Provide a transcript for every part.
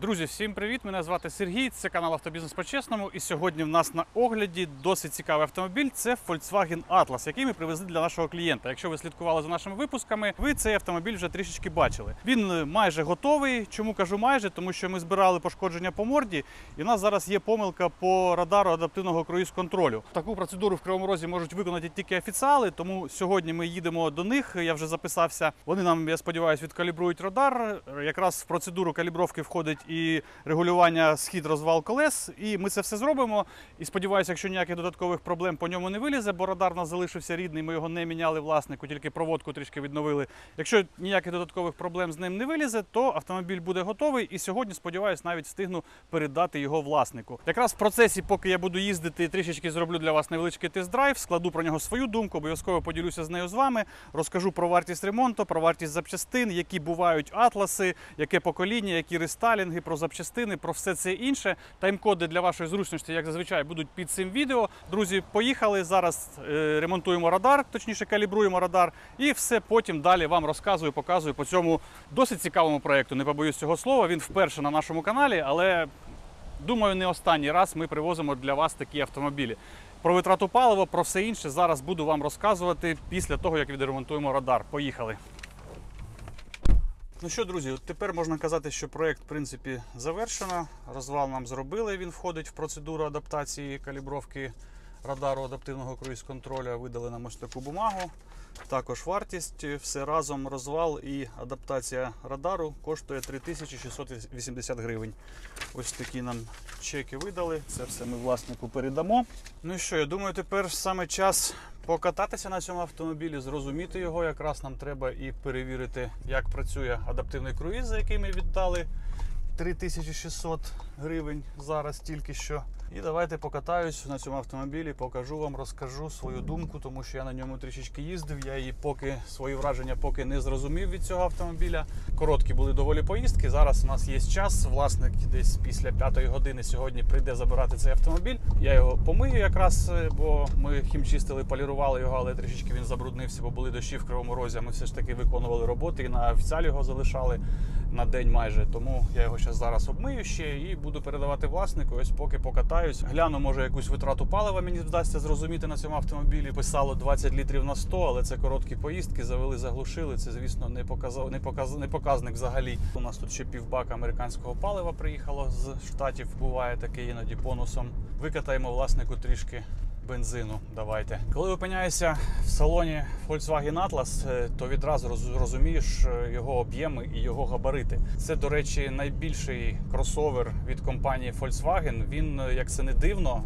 Друзі, всім привіт! Мене звати Сергій. Це канал Автобізнес по-чесному. І сьогодні в нас на огляді досить цікавий автомобіль. Це Volkswagen Atlas, який ми привезли для нашого клієнта. Якщо ви слідкували за нашими випусками, ви цей автомобіль вже трішечки бачили. Він е, майже готовий. Чому кажу майже? Тому що ми збирали пошкодження по морді, і в нас зараз є помилка по радару адаптивного круїз-контролю. Таку процедуру в Кривому Розі можуть виконати тільки офіціали, тому сьогодні ми їдемо до них. Я вже записався. Вони нам, я сподіваюся, відкалібрують радар. Якраз в процедуру калібровки входить і регулювання схід розвал колес. І ми це все зробимо. І сподіваюся, якщо ніяких додаткових проблем по ньому не вилізе, бо радар у нас залишився рідний, ми його не міняли власнику, тільки проводку трішки відновили. Якщо ніяких додаткових проблем з ним не вилізе, то автомобіль буде готовий. І сьогодні, сподіваюся, навіть встигну передати його власнику. Якраз в процесі, поки я буду їздити, трішечки зроблю для вас невеличкий тест-драйв, складу про нього свою думку, обов'язково поділюся з нею з вами. Розкажу про вартість ремонту, про вартість запчастин, які бувають атласи, яке покоління, які рестайлінги, про запчастини, про все це інше. Тайм-коди для вашої зручності, як зазвичай, будуть під цим відео. Друзі, поїхали. Зараз е, ремонтуємо радар, точніше калібруємо радар, і все потім далі вам розказую, показую по цьому досить цікавому проєкту. Не побоюсь цього слова. Він вперше на нашому каналі, але думаю, не останній раз ми привозимо для вас такі автомобілі. Про витрату палива, про все інше зараз буду вам розказувати після того, як відремонтуємо радар. Поїхали. Ну що, друзі, тепер можна казати, що проєкт в принципі завершено. Розвал нам зробили. Він входить в процедуру адаптації калібровки радару адаптивного круїз-контроля. Видали нам ось таку бумагу. Також вартість, все разом розвал і адаптація радару коштує 3680 гривень. Ось такі нам чеки видали. Це все ми власнику передамо. Ну і що, я думаю, тепер саме час покататися на цьому автомобілі, зрозуміти його. Якраз нам треба і перевірити, як працює адаптивний круїз, за який ми віддали 3600 гривень зараз тільки що. І давайте покатаюсь на цьому автомобілі, покажу вам, розкажу свою думку, тому що я на ньому трішечки їздив. Я її поки свої враження поки не зрозумів від цього автомобіля. Короткі були доволі поїздки. Зараз у нас є час. Власник десь після п'ятої години сьогодні прийде забирати цей автомобіль. Я його помию якраз, е, бо ми хімчистили, полірували його, але трішечки він забруднився, бо були дощі в кривому розі. Ми все ж таки виконували роботи і на офіціалі його залишали на день майже. Тому я його зараз обмию ще і буду передавати власнику. Ось поки покатаюсь. Гляну, може якусь витрату палива мені вдасться зрозуміти на цьому автомобілі. Писало 20 літрів на 100, але це короткі поїздки. Завели, заглушили. Це, звісно, не показав, не показ, не показник взагалі. У нас тут ще півбака американського палива приїхало з штатів. Буває таке іноді бонусом. Викатаємо власнику трішки бензину. Давайте. Коли опиняєшся в салоні Volkswagen Atlas, е, то відразу роз- розумієш е, його об'єми і його габарити. Це, до речі, найбільший кросовер від компанії Volkswagen. Він, е, як це не дивно,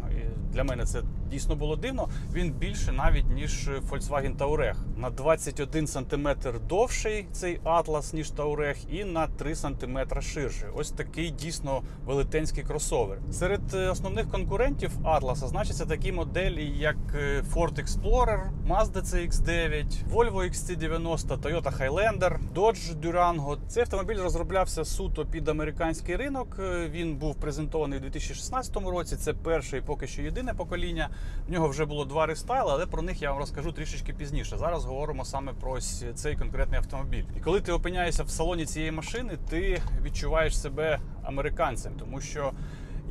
для мене це дійсно було дивно. Він більше навіть ніж Volkswagen Touareg. На 21 см довший цей Atlas, ніж Touareg, і на 3 см ширший. Ось такий дійсно велетенський кросовер. Серед основних конкурентів Atlas значаться такі моделі, як е, Ford Explorer, Mazda CX-9, Volvo XC90, Toyota Highlander, Dodge Durango. Цей автомобіль розроблявся суто під американський ринок. Е, Він був презентований у 2016 році. Це перше і поки що єдине покоління. В нього вже було два рестайли, але про них я вам розкажу трішечки пізніше. Зараз говоримо саме про ось цей конкретний автомобіль. І коли ти опиняєшся в салоні цієї машини, ти відчуваєш себе американцем, тому що.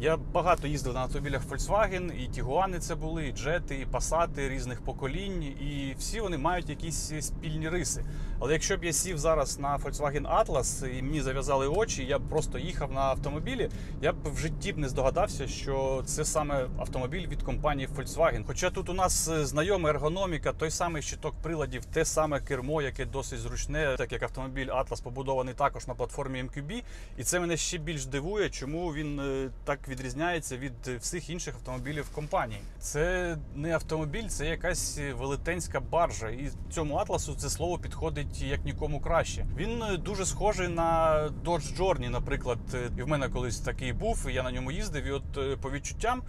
Я багато їздив на автомобілях Volkswagen, і Тігуани це були, і Джети, і Пасати різних поколінь, і всі вони мають якісь спільні риси. Але якщо б я сів зараз на Volkswagen Atlas і мені зав'язали очі, я б просто їхав на автомобілі, я б в житті б не здогадався, що це саме автомобіль від компанії Volkswagen. Хоча тут у нас е, знайома ергономіка, той самий щиток приладів, те саме кермо, яке досить зручне, так як автомобіль Atlas побудований також на платформі MQB. І це мене ще більш дивує, чому він е, так відрізняється від всіх інших автомобілів компанії. Це не автомобіль, це якась велетенська баржа. І цьому атласу це слово підходить як нікому краще. Він е, дуже схожий на Dodge Journey, наприклад. Е, І в мене колись такий був, і я на ньому їздив. І от е, по відчуттям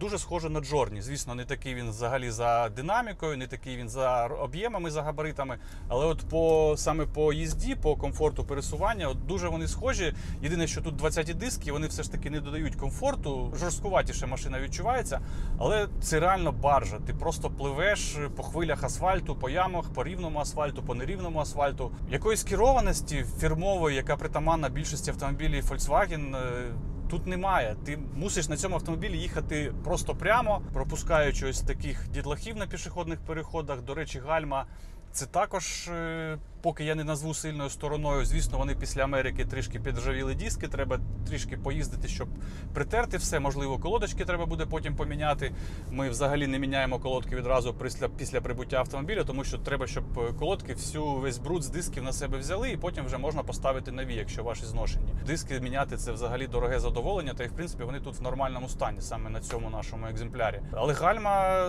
дуже схожий на Journey. Звісно, не такий він взагалі за динамікою, не такий він за об'ємами, за габаритами. Але от по саме по їзді, по комфорту пересування, от дуже вони схожі. Єдине, що тут 20 диски, вони все ж таки не додають комфорту комфорту. Жорсткуватіше машина відчувається, але це реально баржа. Ти просто пливеш по хвилях асфальту, по ямах, по рівному асфальту, по нерівному асфальту. Якоїсь керованості фірмової, яка притаманна більшості автомобілів Volkswagen, е, Тут немає. Ти мусиш на цьому автомобілі їхати просто прямо, пропускаючи ось таких дітлахів на пішохідних переходах. До речі, гальма це також, е, поки я не назву сильною стороною. Звісно, вони після Америки трішки підржавіли диски. Треба трішки поїздити, щоб притерти все. Можливо, колодочки треба буде потім поміняти. Ми взагалі не міняємо колодки відразу після, після прибуття автомобіля, тому що треба, щоб колодки всю весь бруд з дисків на себе взяли, і потім вже можна поставити нові, якщо ваші зношені. Диски міняти це взагалі дороге задоволення, та й в принципі вони тут в нормальному стані, саме на цьому нашому екземплярі. Але гальма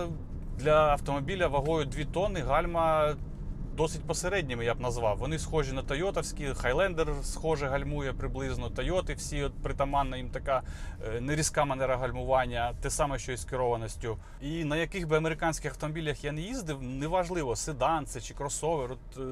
для автомобіля вагою 2 тонни, гальма досить посередніми, я б назвав. Вони схожі на Тойотовські, Хайлендер схоже гальмує приблизно. Тойоти всі от притаманна їм така е, нерізка манера гальмування, те саме, що і з керованістю. І на яких би американських автомобілях я не їздив, неважливо, седан це чи кросовер. От, е,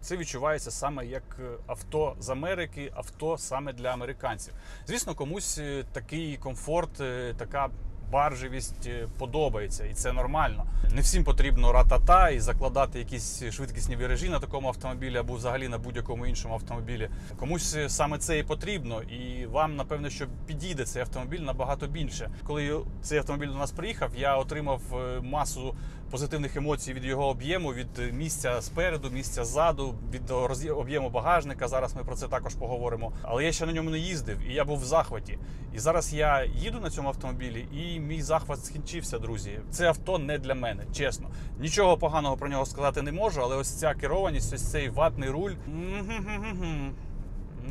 це відчувається саме як е, авто з Америки, авто саме для американців. Звісно, комусь такий комфорт, така баржевість е, подобається, і це нормально. Не всім потрібно ратата і закладати якісь швидкісні віражі на такому автомобілі або взагалі на будь-якому іншому автомобілі. Комусь е, саме це і потрібно, і вам напевно, що підійде цей автомобіль набагато більше. Коли цей автомобіль до нас приїхав, я отримав е, масу позитивних емоцій від його об'єму, від місця спереду, місця ззаду, від об'єму багажника. Зараз ми про це також поговоримо. Але я ще на ньому не їздив, і я був в захваті. І зараз я їду на цьому автомобілі, і мій захват скінчився, друзі. Це авто не для мене, чесно. Нічого поганого про нього сказати не можу, але ось ця керованість, ось цей ватний руль.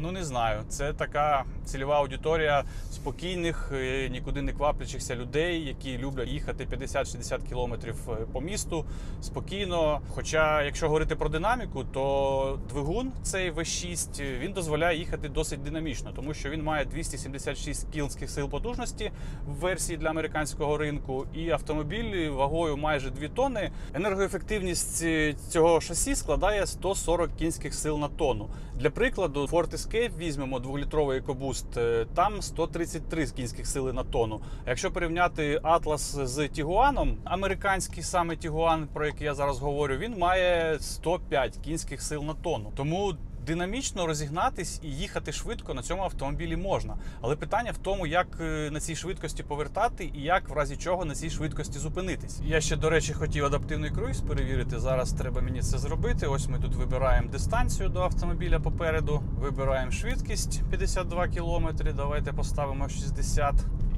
Ну не знаю. Це така цільова аудиторія спокійних, е, нікуди не кваплячихся людей, які люблять їхати 50-60 кілометрів е, по місту спокійно. Хоча, якщо говорити про динаміку, то двигун цей V6 е, він дозволяє їхати досить динамічно, тому що він має 276 кінських сил потужності в версії для американського ринку, і автомобіль вагою майже 2 тонни. Енергоефективність цього шасі складає 140 кінських сил на тонну. Для прикладу, Ford Escape візьмемо 2-літровий EcoBoost, е, там 133 кінських сили на тонну. Якщо порівняти Atlas з Тігуаном, американський саме Тігуан, про який я зараз говорю, він має 105 кінських сил на тонну. Тому динамічно розігнатись і їхати швидко на цьому автомобілі можна. Але питання в тому, як е, на цій швидкості повертати і як в разі чого на цій швидкості зупинитись. Я ще, до речі, хотів адаптивний круїз перевірити. Зараз треба мені це зробити. Ось ми тут вибираємо дистанцію до автомобіля попереду, вибираємо швидкість 52 км. Давайте поставимо 60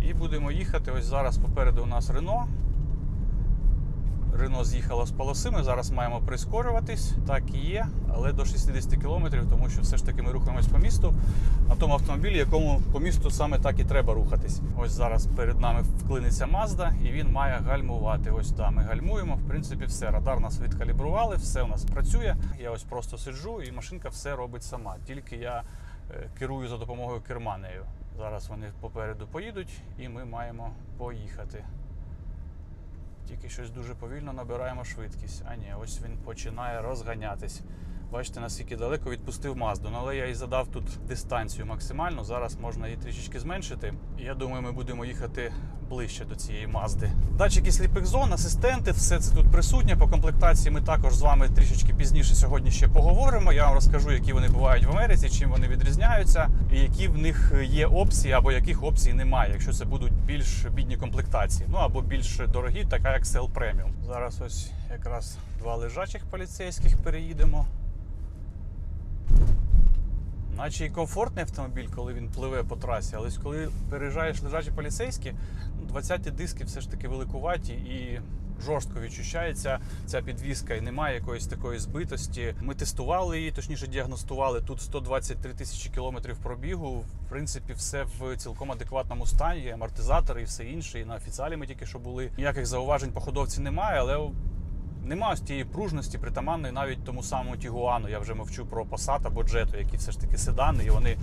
і будемо їхати. Ось зараз попереду у нас Рено. Рено з'їхало з полоси. Ми зараз маємо прискорюватись. Так і є, але до 60 км, тому що все ж таки ми рухаємось по місту на тому автомобілі, якому по місту саме так і треба рухатись. Ось зараз перед нами вклиниться Mazda і він має гальмувати. Ось там ми гальмуємо. В принципі, все. Радар нас відкалібрували, все у нас працює. Я ось просто сиджу, і машинка все робить сама. Тільки я е, керую за допомогою керма нею. Зараз вони попереду поїдуть, і ми маємо поїхати. Тільки щось дуже повільно набираємо швидкість. А ні, ось він починає розганятись. Бачите, наскільки далеко відпустив Мазду. Ну, Але я і задав тут дистанцію максимальну. Зараз можна її трішечки зменшити. Я думаю, ми будемо їхати ближче до цієї Мазди. Датчики сліпих зон, асистенти, все це тут присутнє. По комплектації ми також з вами трішечки пізніше сьогодні ще поговоримо. Я вам розкажу, які вони бувають в Америці, чим вони відрізняються, і які в них є опції, або яких опцій немає, якщо це будуть більш бідні комплектації. Ну або більш дорогі, така як Cell Premium. Зараз ось якраз два лежачих поліцейських переїдемо. Наче і комфортний автомобіль, коли він пливе по трасі, але коли переїжджаєш лежачі поліцейські, ну, 20-ті диски все ж таки великуваті і жорстко відчущається ця підвіска і немає якоїсь такої збитості. Ми тестували її, точніше діагностували. Тут 123 тисячі кілометрів пробігу. В принципі, все в цілком адекватному стані, амортизатори і все інше. І на офіціалі ми тільки що були. Ніяких зауважень по ходовці немає, але Нема ось тієї пружності, притаманної навіть тому самому Тігуану. Я вже мовчу про Passat або Jetta, які все ж таки седани, і вони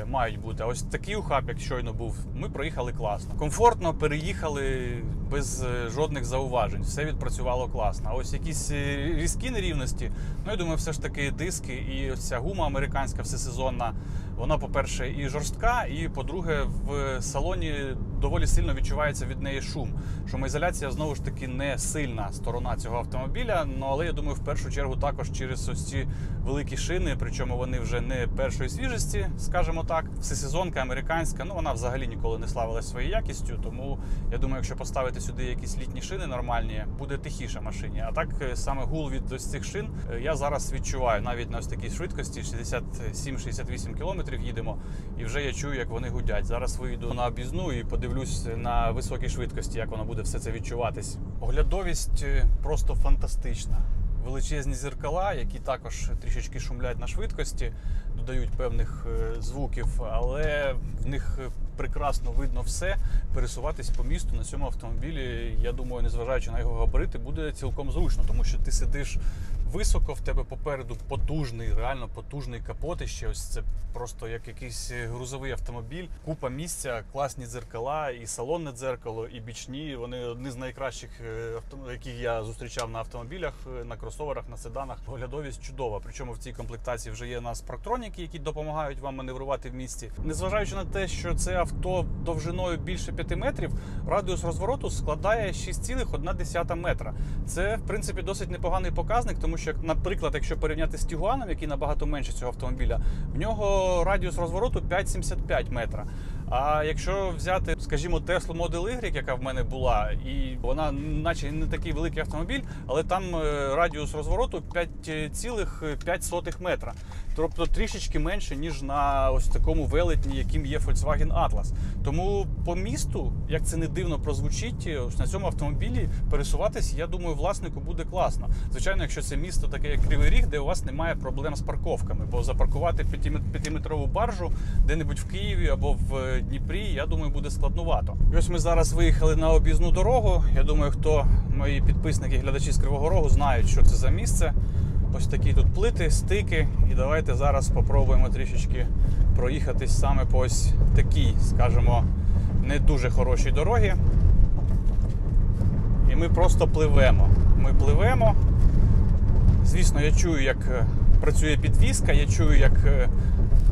е, мають бути. А ось такий ухаб, як щойно був, ми проїхали класно. Комфортно переїхали без е, жодних зауважень. Все відпрацювало класно. А ось якісь е, різкі нерівності. Ну я думаю, все ж таки диски і ось ця гума американська всесезонна. Вона, по-перше, і жорстка, і по-друге, в салоні доволі сильно відчувається від неї шум. Шумоізоляція знову ж таки не сильна сторона цього автомобіля. Ну але я думаю, в першу чергу також через ось ці великі шини, причому вони вже не першої свіжості, скажімо так. Всесезонка американська, ну вона взагалі ніколи не славилась своєю якістю. Тому я думаю, якщо поставити сюди якісь літні шини нормальні, буде тихіше машині. А так е, саме гул від ось цих шин е, я зараз відчуваю навіть на ось такій швидкості 67-68 км їдемо, і вже я чую, як вони гудять. Зараз вийду на об'їзну і подивлюсь на високій швидкості, як воно буде все це відчуватись. Оглядовість е, просто фантастична. Величезні зеркала, які також трішечки шумлять на швидкості, додають певних е, звуків, але в них е, прекрасно видно все. Пересуватись по місту на цьому автомобілі, я думаю, незважаючи на його габарити, буде цілком зручно, тому що ти сидиш високо, в тебе попереду потужний, реально потужний капот. І ще ось це просто як якийсь грузовий автомобіль, купа місця, класні дзеркала, і салонне дзеркало, і бічні. Вони одні з найкращих, е, яких я зустрічав на автомобілях, е, на кросоверах, на седанах. Оглядовість чудова. Причому в цій комплектації вже є у нас парктроніки, які допомагають вам маневрувати в місті. Незважаючи на те, що це авто довжиною більше 5 метрів, радіус розвороту складає 6,1 метра. Це в принципі досить непоганий показник, тому що, наприклад, якщо порівняти з Тігуаном, який набагато менше цього автомобіля, в нього радіус розвороту 5,75 метра. А якщо взяти, скажімо, Tesla Model Y, яка в мене була, і вона, наче не такий великий автомобіль, але там е, радіус розвороту 5,5 метра. Тобто трішечки менше, ніж на ось такому велетні, яким є Volkswagen Atlas. Тому по місту, як це не дивно прозвучить, ось на цьому автомобілі пересуватись, я думаю, власнику буде класно. Звичайно, якщо це місто таке, як Кривий Ріг, де у вас немає проблем з парковками, бо запаркувати п'ятиметрову баржу де-небудь в Києві або в Дніпрі, я думаю, буде складнувато. І ось ми зараз виїхали на об'їзну дорогу. Я думаю, хто мої підписники, глядачі з Кривого Рогу знають, що це за місце. Ось такі тут плити, стики. І давайте зараз спробуємо трішечки проїхатись саме по ось такій, скажімо, не дуже хорошій дорогі. І ми просто пливемо. Ми пливемо. Звісно, я чую, як е, працює підвізка, я чую, як е,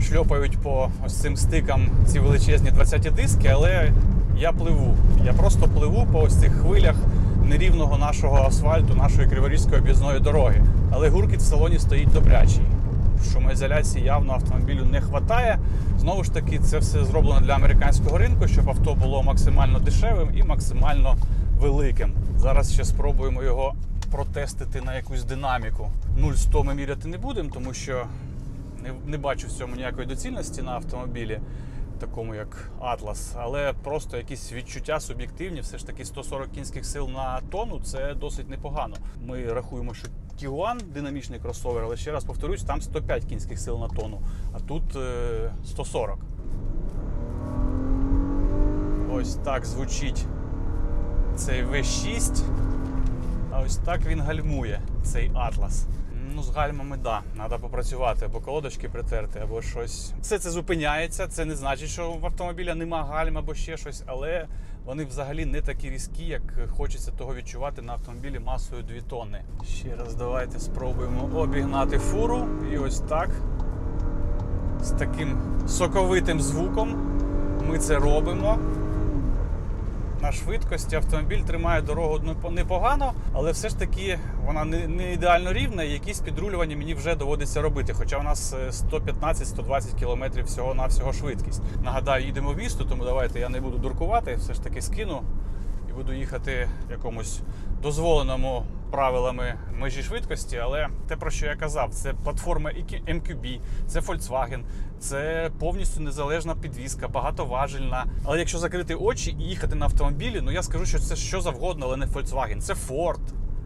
шльопають по ось цим стикам ці величезні 20 диски, але я пливу. Я просто пливу по ось цих хвилях нерівного нашого асфальту, нашої криворізької об'їзної дороги. Але гуркіт в салоні стоїть добрячий. Шумоізоляції явно автомобілю не вистачає. Знову ж таки, це все зроблено для американського ринку, щоб авто було максимально дешевим і максимально великим. Зараз ще спробуємо його протестити на якусь динаміку. 0-100 ми міряти не будемо, тому що не, не бачу в цьому ніякої доцільності на автомобілі, такому як Atlas. Але просто якісь відчуття суб'єктивні, все ж таки 140 кінських сил на тонну це досить непогано. Ми рахуємо, що Tiguan динамічний кросовер, але ще раз повторюсь, там 105 кінських сил на тонну, а тут е, 140. Ось так звучить цей V6. А ось так він гальмує, цей Атлас. Ну, з гальмами, да, треба попрацювати, або колодочки притерти, або щось. Все це зупиняється. Це не значить, що в автомобіля нема гальм або ще щось, але вони взагалі не такі різкі, як хочеться того відчувати на автомобілі масою 2 тонни. Ще раз давайте спробуємо обігнати фуру. І ось так. З таким соковитим звуком ми це робимо на швидкості автомобіль тримає дорогу непогано, але все ж таки вона не, ідеально рівна, і якісь підрулювання мені вже доводиться робити. Хоча у нас 115-120 км всього на всього швидкість. Нагадаю, їдемо в місто, тому давайте я не буду дуркувати, все ж таки скину і буду їхати в якомусь дозволеному правилами межі швидкості. Але те, про що я казав, це платформа MQB, це Volkswagen, це повністю незалежна підвізка, багатоважельна. Але якщо закрити очі і їхати на автомобілі, ну я скажу, що це що завгодно, але не Volkswagen. Це Ford.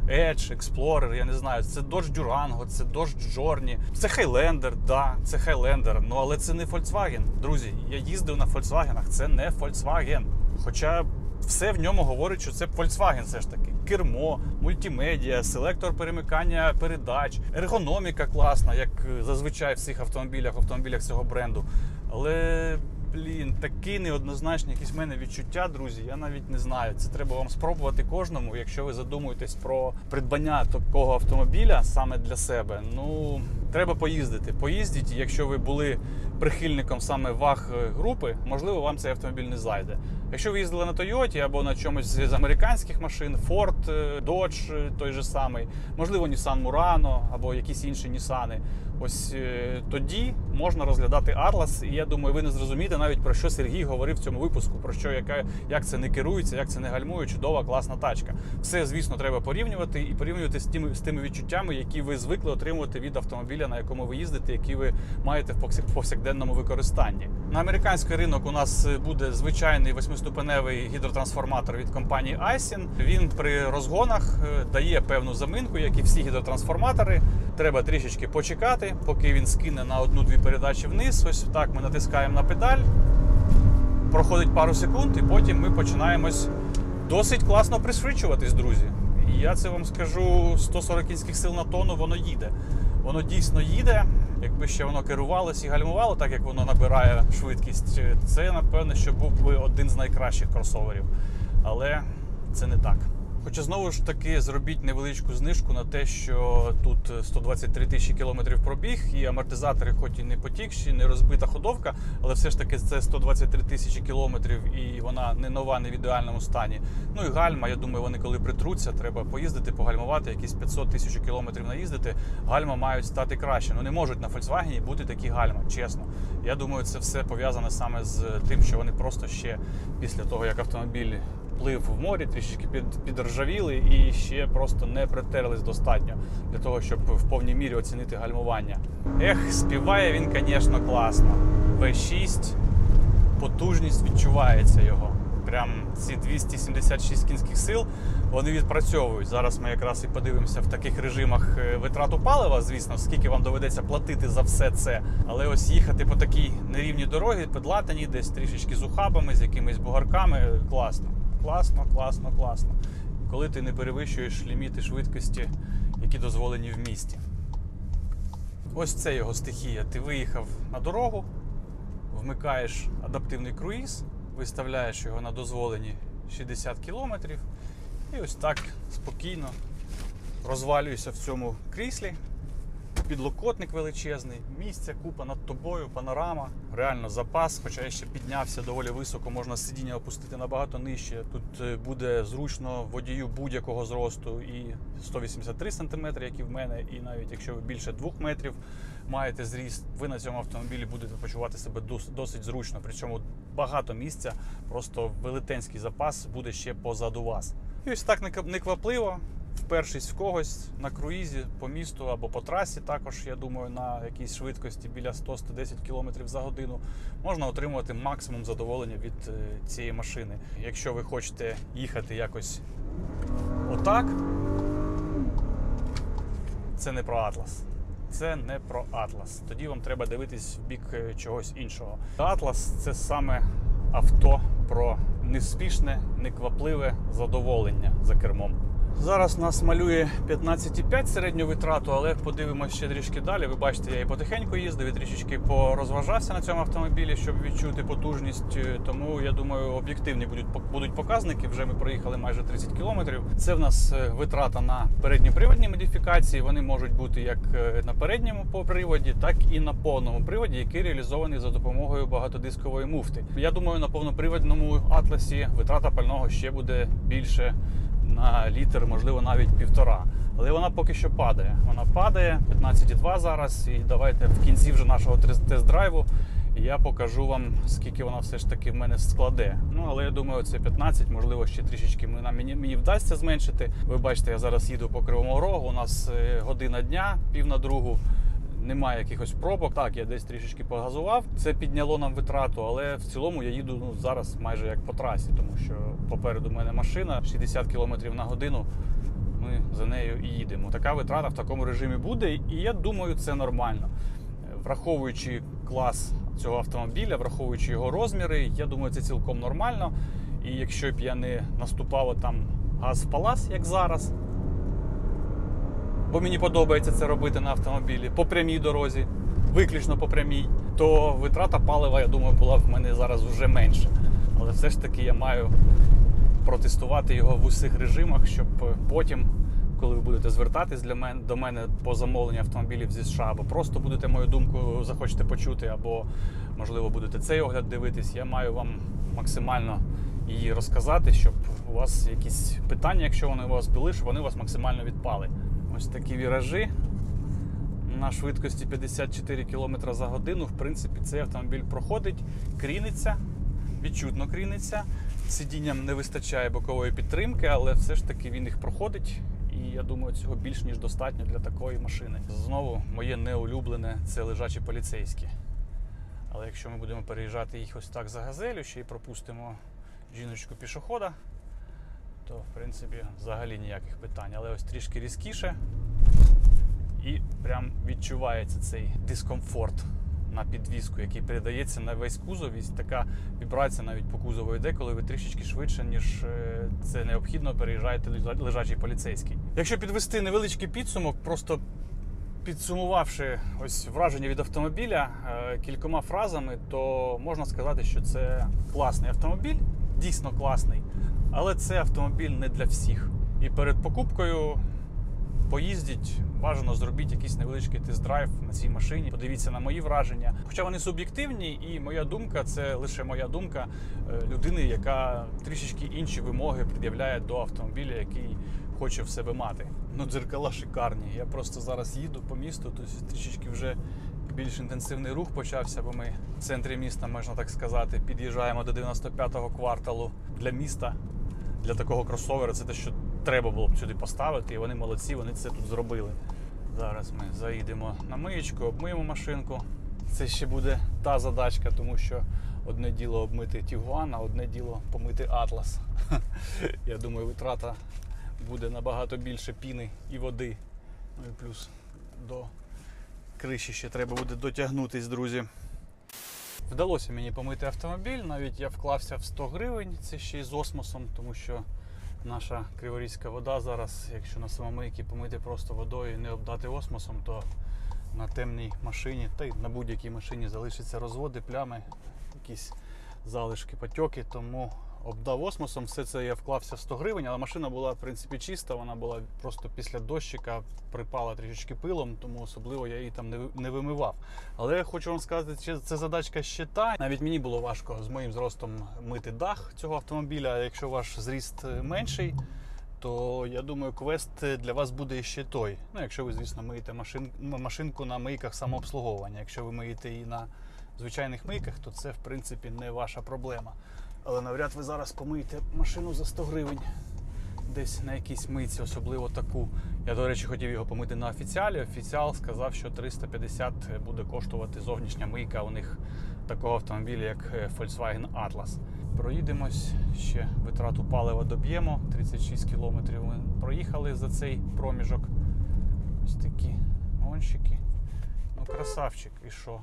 Edge, Explorer, я не знаю, це Dodge Durango, це Dodge Journey, це Highlander, да, це Highlander, ну але це не Volkswagen. Друзі, я їздив на Volkswagen, це не Volkswagen. Хоча все в ньому говорить, що це Volkswagen все ж таки. Кермо, мультимедіа, селектор перемикання передач, ергономіка класна, як зазвичай в всіх автомобілях, автомобілях цього бренду. Але, блін, такі неоднозначні якісь в мене відчуття, друзі. Я навіть не знаю. Це треба вам спробувати кожному, якщо ви задумуєтесь про придбання такого автомобіля саме для себе. Ну Треба поїздити. Поїздіть, якщо ви були прихильником саме ваг е, групи, можливо, вам цей автомобіль не зайде. Якщо ви їздили на Тойоті або на чомусь з американських машин, Ford, е, Dodge е, той же самий, можливо, Nissan Murano або якісь інші Нісани. Ось е, тоді можна розглядати Atlas, і я думаю, ви не зрозумієте навіть про що Сергій говорив в цьому випуску, про що яка як це не керується, як це не гальмує, чудова, класна тачка. Все, звісно, треба порівнювати і порівнювати з тими з тими відчуттями, які ви звикли отримувати від автомобіля, на якому ви їздите, які ви маєте в повсякденному використанні. На американський ринок у нас буде звичайний восьмиступеневий гідротрансформатор від компанії Aisin. Він при розгонах е, дає певну заминку, як і всі гідротрансформатори. Треба трішечки почекати, поки він скине на одну-дві передачі вниз. Ось так ми натискаємо на педаль. Проходить пару секунд, і потім ми починаємось досить класно пришвидшуватись, друзі. І я це вам скажу: 140 кінських сил на тонну воно їде. Воно дійсно їде. Якби ще воно керувалось і гальмувало, так як воно набирає швидкість, це напевне, що був би один з найкращих кросоверів. Але це не так. Хоча знову ж таки зробіть невеличку знижку на те, що тут 123 тисячі кілометрів пробіг, і амортизатори, хоч і не потікші, не розбита ходовка, але все ж таки це 123 тисячі кілометрів, і вона не нова, не в ідеальному стані. Ну і гальма, я думаю, вони коли притруться, треба поїздити, погальмувати, якісь 500 тисяч кілометрів наїздити. Гальма мають стати краще. Ну не можуть на Volkswagen бути такі гальма, чесно. Я думаю, це все пов'язане саме з тим, що вони просто ще після того, як автомобіль плив в морі, трішечки підржавіли і ще просто не притерлись достатньо для того, щоб в повній мірі оцінити гальмування. Ех, співає він, звісно, класно. V6, потужність відчувається його. Прям ці 276 кінських сил вони відпрацьовують. Зараз ми якраз і подивимося в таких режимах е, витрату палива, звісно, скільки вам доведеться платити за все це. Але ось їхати по такій нерівній дорогі, підлатані, десь трішечки з ухабами, з якимись бугарками е, класно. Класно, класно, класно. Коли ти не перевищуєш ліміти швидкості, які дозволені в місті. Ось це його стихія. Ти виїхав на дорогу, вмикаєш адаптивний круїз, виставляєш його на дозволені 60 км і ось так спокійно розвалюєшся в цьому кріслі. Підлокотник величезний, місця, купа над тобою, панорама, реально запас. Хоча я ще піднявся доволі високо, можна сидіння опустити набагато нижче. Тут е, буде зручно водію будь-якого зросту і 183 см, як і в мене, і навіть якщо ви більше 2 метрів маєте зріст, ви на цьому автомобілі будете почувати себе досить зручно. Причому багато місця, просто велетенський запас буде ще позаду вас. І ось так неквапливо впершись в когось на круїзі по місту або по трасі, також я думаю, на якійсь швидкості біля 100-110 км за годину можна отримувати максимум задоволення від е, цієї машини. Якщо ви хочете їхати якось отак, це не про Атлас. Це не про Атлас. Тоді вам треба дивитись в бік е, чогось іншого. Атлас це саме авто про неспішне, неквапливе задоволення за кермом. Зараз нас малює 15,5 середню витрату, але подивимося ще трішки далі. Ви бачите, я і потихеньку їздив, і трішечки порозважався на цьому автомобілі, щоб відчути потужність. Тому я думаю, об'єктивні будуть будуть показники. Вже ми проїхали майже 30 кілометрів. Це в нас е, витрата на передньоприводні модифікації. Вони можуть бути як е, на передньому приводі, так і на повному приводі, який реалізований за допомогою багатодискової муфти. Я думаю, на повноприводному атласі витрата пального ще буде більше на літр, можливо, навіть півтора. Але вона поки що падає. Вона падає 15,2 зараз. І давайте в кінці вже нашого тест- тест-драйву я покажу вам, скільки вона все ж таки в мене складе. Ну але я думаю, це 15, можливо, ще трішечки мені, мені вдасться зменшити. Ви бачите, я зараз їду по кривому рогу. У нас е, година дня, пів на другу. Немає якихось пробок. Так, я десь трішечки погазував. Це підняло нам витрату, але в цілому я їду ну, зараз майже як по трасі, тому що попереду мене машина 60 км на годину. Ми за нею і їдемо. Така витрата в такому режимі буде, і я думаю, це нормально. Враховуючи клас цього автомобіля, враховуючи його розміри, я думаю, це цілком нормально. І якщо б я не наступав там газ в палас, як зараз, бо мені подобається це робити на автомобілі по прямій дорозі, виключно по прямій, то витрата палива, я думаю, була в мене зараз вже менше. Але все ж таки я маю протестувати його в усіх режимах, щоб потім, коли ви будете звертатись для мене до мене по замовленню автомобілів зі США, або просто будете мою думку захочете почути, або можливо будете цей огляд дивитись. Я маю вам максимально її розказати, щоб у вас якісь питання, якщо вони у вас були, щоб вони вас максимально відпали. Ось такі віражі на швидкості 54 км за годину. В принципі, цей автомобіль проходить, кріниться, відчутно кріниться. Сидінням не вистачає бокової підтримки, але все ж таки він їх проходить. І я думаю, цього більш ніж достатньо для такої машини. Знову моє неулюблене це лежачі поліцейські. Але якщо ми будемо переїжджати їх ось так за газелю, ще й пропустимо жіночку пішохода, то в принципі взагалі ніяких питань. Але ось трішки різкіше, і прям відчувається цей дискомфорт на підвіску, який передається на весь кузов. І така вібрація навіть по кузову йде, коли ви трішечки швидше, ніж е, це необхідно, переїжджаєте лежачий поліцейський. Якщо підвести невеличкий підсумок, просто підсумувавши ось враження від автомобіля е, кількома фразами, то можна сказати, що це класний автомобіль, дійсно класний, але це автомобіль не для всіх. І перед покупкою поїздіть, бажано зробіть якийсь невеличкий тест-драйв на цій машині. Подивіться на мої враження. Хоча вони суб'єктивні, і моя думка це лише моя думка е, людини, яка трішечки інші вимоги пред'являє до автомобіля, який хоче в себе мати. Ну, дзеркала шикарні. Я просто зараз їду по місту, тут трішечки вже більш інтенсивний рух почався, бо ми в центрі міста, можна так сказати, під'їжджаємо до 95-го кварталу для міста. Для такого кросовера це те, що треба було б сюди поставити, і вони молодці, вони це тут зробили. Зараз ми заїдемо на миєчку, обмиємо машинку. Це ще буде та задачка, тому що одне діло обмити Тігуан, а одне діло помити Атлас. Я думаю, витрата буде набагато більше піни і води. Ну і плюс до криші ще треба буде дотягнутись, друзі. Вдалося мені помити автомобіль, навіть я вклався в 100 гривень, це ще й з осмосом, тому що наша криворізька вода зараз, якщо на самомийці помити просто водою і не обдати осмосом, то на темній машині, та й на будь-якій машині залишаться розводи, плями, якісь залишки, потьоки, тому обдав осмосом. Все це я вклався в 100 гривень, але машина була в принципі чиста, вона була просто після дощика, припала трішечки пилом, тому особливо я її там не не вимивав. Але я хочу вам сказати, що це задачка ще та. Навіть мені було важко з моїм зростом мити дах цього автомобіля. А Якщо ваш зріст е, менший, то я думаю, квест для вас буде ще той. Ну, якщо ви, звісно, миєте машин, машинку на мийках самообслуговування. Якщо ви миєте її на звичайних мийках, то це в принципі не ваша проблема. Але навряд ви зараз помиєте машину за 100 гривень. Десь на якійсь мийці, особливо таку. Я, до речі, хотів його помити на офіціалі. Офіціал сказав, що 350 буде коштувати зовнішня мийка у них такого автомобіля, як е, Volkswagen Atlas. Проїдемось, ще витрату палива доб'ємо. 36 кілометрів ми проїхали за цей проміжок. Ось такі гонщики. Ну, красавчик, і що?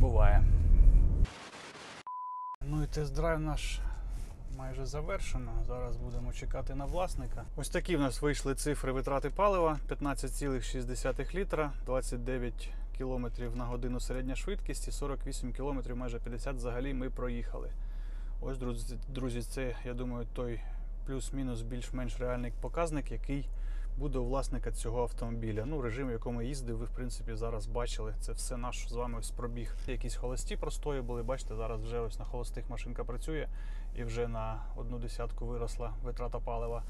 Буває. Ну і тест-драйв наш майже завершено. Зараз будемо чекати на власника. Ось такі в нас вийшли цифри витрати палива: 15,6 літра, 29 км на годину середня швидкість і 48 км, майже 50 взагалі ми проїхали. Ось, друзі, це, я думаю, той плюс-мінус більш-менш реальний показник, який буде у власника цього автомобіля. Ну, режим, в якому їздив, ви в принципі зараз бачили. Це все наш з вами ось пробіг. Якісь холості простої були. Бачите, зараз вже ось на холостих машинка працює і вже на одну десятку виросла витрата палива.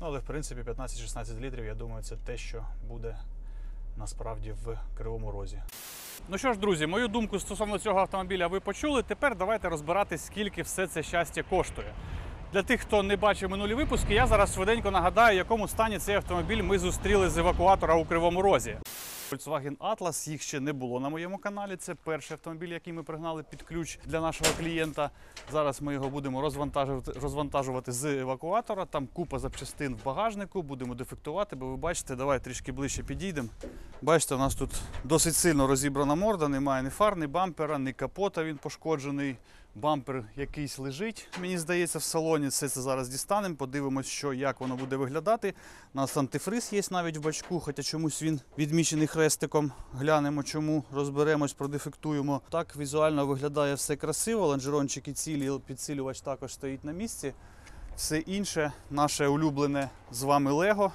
Ну, але в принципі 15-16 літрів, я думаю, це те, що буде насправді в кривому розі. Ну що ж, друзі, мою думку стосовно цього автомобіля ви почули. Тепер давайте розбиратись, скільки все це щастя коштує. Для тих, хто не бачив минулі випуски, я зараз швиденько нагадаю, в якому стані цей автомобіль ми зустріли з евакуатора у Кривому Розі. Volkswagen Atlas, їх ще не було на моєму каналі. Це перший автомобіль, який ми пригнали під ключ для нашого клієнта. Зараз ми його будемо розвантажувати, розвантажувати з евакуатора. Там купа запчастин в багажнику, будемо дефектувати, бо ви бачите, давай трішки ближче підійдемо. Бачите, у нас тут досить сильно розібрана морда, немає ні фар, ні бампера, ні капота, він пошкоджений. Бампер якийсь лежить, мені здається, в салоні. Все це зараз дістанемо, подивимось, що як воно буде виглядати. У нас антифриз є навіть в бачку, хоча чомусь він відмічений хрестиком. Глянемо, чому розберемось, продефектуємо. Так візуально виглядає все красиво. Лонжерончики цілі, підсилювач також стоїть на місці. Все інше, наше улюблене з вами Лего.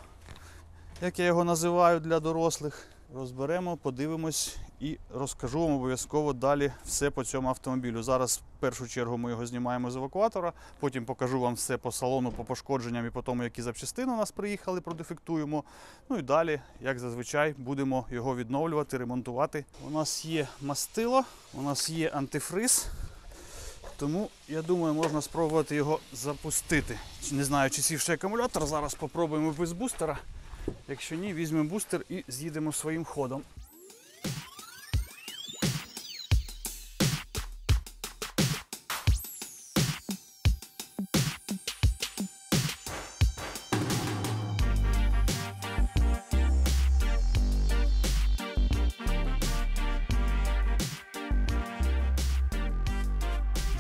як я його називаю для дорослих. Розберемо, подивимось і розкажу вам обов'язково далі все по цьому автомобілю. Зараз в першу чергу ми його знімаємо з евакуатора, потім покажу вам все по салону, по пошкодженням і по тому, які запчастини у нас приїхали, продефектуємо. Ну і далі, як зазвичай, будемо його відновлювати, ремонтувати. У нас є мастило, у нас є антифриз. Тому я думаю, можна спробувати його запустити. Не знаю, чи сівши акумулятор. Зараз спробуємо без бустера. Якщо ні, візьмемо бустер і з'їдемо своїм ходом.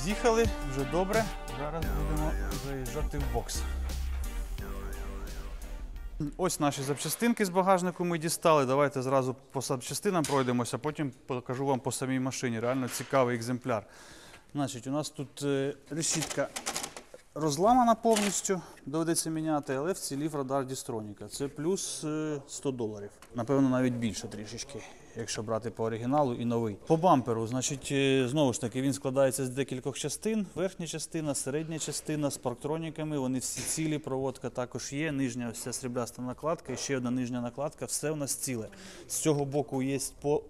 З'їхали вже добре. Зараз будемо заїжджати в бокс. Ось наші запчастинки з багажнику ми дістали. Давайте зразу по запчастинам пройдемося, потім покажу вам по самій машині. Реально цікавий екземпляр. Значить, у нас тут е, решітка розламана повністю, доведеться міняти, але вцілів радар Дістроніка. Це плюс е, 100 доларів. Напевно, навіть більше трішечки, якщо брати по оригіналу і новий. По бамперу, значить, е, знову ж таки, він складається з декількох частин. Верхня частина, середня частина з парктроніками. Вони всі цілі, проводка також є. Нижня ця срібляста накладка і ще одна нижня накладка. Все у нас ціле. З цього боку є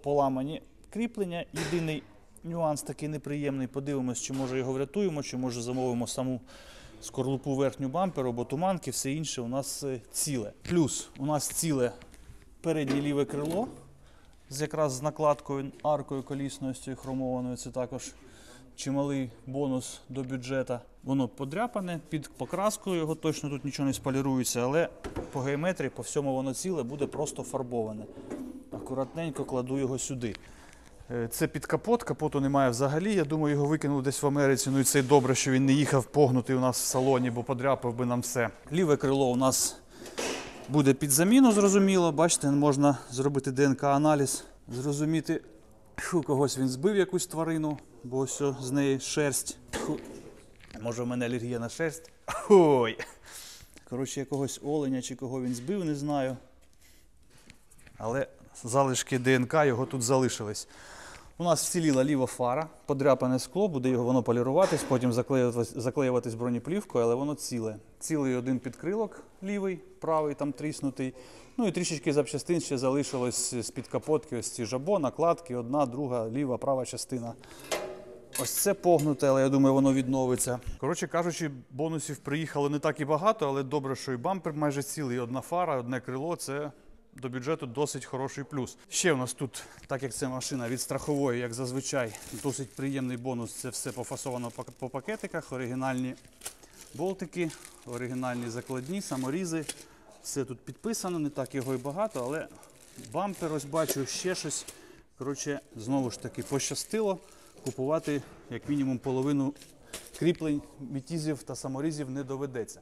поламані кріплення. Єдиний нюанс такий неприємний. Подивимось, чи може його врятуємо, чи може замовимо саму скорлупу верхню бамперу, бо туманки, все інше у нас е, ціле. Плюс у нас ціле переднє ліве крило з якраз з накладкою, аркою колісною з хромованою. Це також чималий бонус до бюджета. Воно подряпане під покраскою, його точно тут нічого не спалірується, але по геометрії, по всьому воно ціле буде просто фарбоване. Акуратненько кладу його сюди. Е, Це під капот, капоту немає взагалі. Я думаю, його викинули десь в Америці. Ну і це добре, що він не їхав погнутий у нас в салоні, бо подряпав би нам все. Ліве крило у нас буде під заміну, зрозуміло. Бачите, можна зробити ДНК-аналіз, зрозуміти, у когось він збив якусь тварину, бо ось з неї шерсть. Фу. Може, в мене алергія на шерсть. Ой. Коротше, якогось оленя чи кого він збив, не знаю. Але залишки ДНК його тут залишились. У нас вціліла ліва фара, подряпане скло, буде його воно поліруватись, потім заклеюватись, заклеюватись бронеплівкою, але воно ціле. Цілий один підкрилок лівий, правий там тріснутий. Ну і трішечки запчастин ще залишилось з-під капотки. Ось ці жабо, накладки, одна, друга, ліва, права частина. Ось це погнуте, але я думаю, воно відновиться. Коротше кажучи, бонусів приїхало не так і багато, але добре, що і бампер майже цілий, одна фара, одне крило це до бюджету досить хороший плюс. Ще у нас тут, так як це машина від страхової, як зазвичай, досить приємний бонус. Це все пофасовано по- по пакетиках, оригінальні болтики, оригінальні закладні, саморізи. Все тут підписано, не так його і багато, але бампер ось бачу, ще щось. Коротше, знову ж таки, пощастило купувати як мінімум половину кріплень, мітізів та саморізів не доведеться.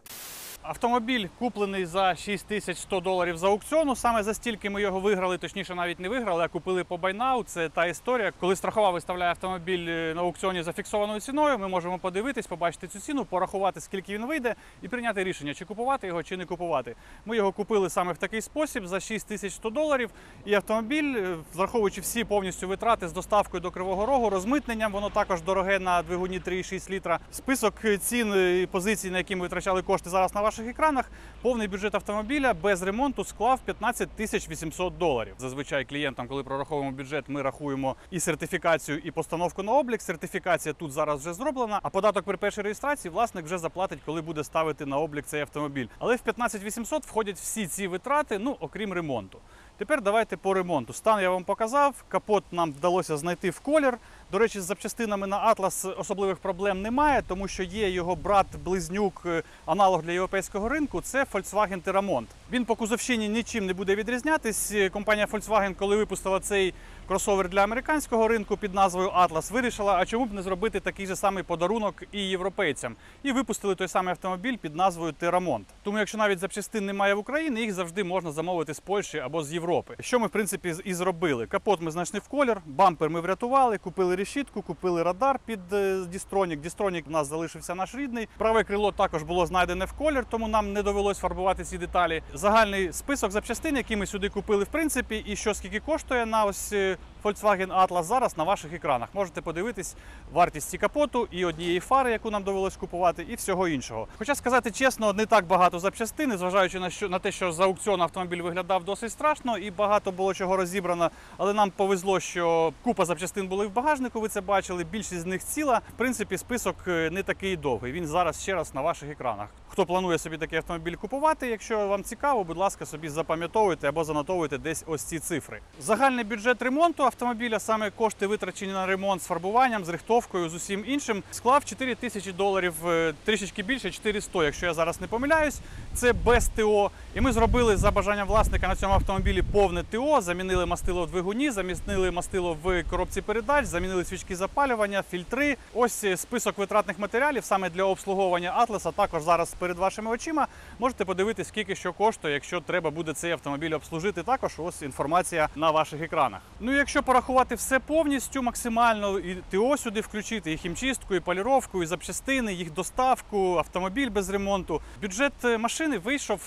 Автомобіль куплений за 6100 доларів з аукціону. Саме за стільки ми його виграли, точніше навіть не виграли, а купили по байнау. Це та історія. Коли страхова виставляє автомобіль е, на аукціоні за фіксованою ціною, ми можемо подивитись, побачити цю ціну, порахувати, скільки він вийде, і прийняти рішення, чи купувати його, чи не купувати. Ми його купили саме в такий спосіб за 6100 доларів. І автомобіль, е, враховуючи всі повністю витрати з доставкою до Кривого Рогу, розмитненням, воно також дороге на двигуні 3,6 літра. Список цін і позицій, на які ми витрачали кошти зараз на ваших екранах. Повний бюджет автомобіля без ремонту склав 15 тисяч 800 доларів. Зазвичай клієнтам, коли прораховуємо бюджет, ми рахуємо і сертифікацію, і постановку на облік. Сертифікація тут зараз вже зроблена, а податок при першій реєстрації власник вже заплатить, коли буде ставити на облік цей автомобіль. Але в 15 800 входять всі ці витрати, ну окрім ремонту. Тепер давайте по ремонту. Стан я вам показав. Капот нам вдалося знайти в колір. До речі, з запчастинами на Atlas особливих проблем немає, тому що є його брат-близнюк, е, аналог для європейського ринку. Це Volkswagen Terramont. Він по кузовщині нічим не буде відрізнятись. Е, Компанія Volkswagen, коли випустила цей кросовер для американського ринку під назвою Atlas, вирішила, а чому б не зробити такий же самий подарунок і європейцям. І випустили той самий автомобіль під назвою Terramont. Тому, якщо навіть запчастин немає в Україні, їх завжди можна замовити з Польщі або з Європи. Що ми в принципі і зробили. Капот ми знайшли в колір, бампер ми врятували, купили решітку, купили радар під е, Дістронік. Дістронік у нас залишився наш рідний. Праве крило також було знайдене в колір, тому нам не довелось фарбувати ці деталі. Загальний список запчастин, які ми сюди купили, в принципі, і що скільки коштує на ось е, Volkswagen Atlas зараз на ваших екранах. Можете подивитись вартість і капоту, і однієї фари, яку нам довелось купувати, і всього іншого. Хоча сказати чесно, не так багато запчастин, зважаючи на що на те, що за аукціон автомобіль виглядав досить страшно, і багато було чого розібрано. Але нам повезло, що купа запчастин були в багажнику. Ви це бачили. Більшість з них ціла. В принципі, список е, не такий довгий. Він зараз ще раз на ваших екранах. Хто планує собі такий автомобіль купувати, якщо вам цікаво, будь ласка, собі запам'ятовуйте або занотовуйте десь ось ці цифри. Загальний бюджет ремонту автомобіля, саме кошти витрачені на ремонт з фарбуванням, з рихтовкою, з усім іншим, склав 4 тисячі доларів, е, трішечки більше, 400, якщо я зараз не помиляюсь. Це без ТО. І ми зробили за бажанням власника на цьому автомобілі повне ТО, замінили мастило в двигуні, замінили мастило в коробці передач, замінили свічки запалювання, фільтри. Ось список витратних матеріалів саме для обслуговування Атласа. Також зараз перед вашими очима можете подивитись, скільки що коштує, якщо треба буде цей автомобіль обслужити. Також ось інформація на ваших екранах. Ну якщо порахувати все повністю, максимально і ТО сюди включити, і хімчистку, і поліровку, і запчастини, їх доставку, автомобіль без ремонту. Бюджет е, машини вийшов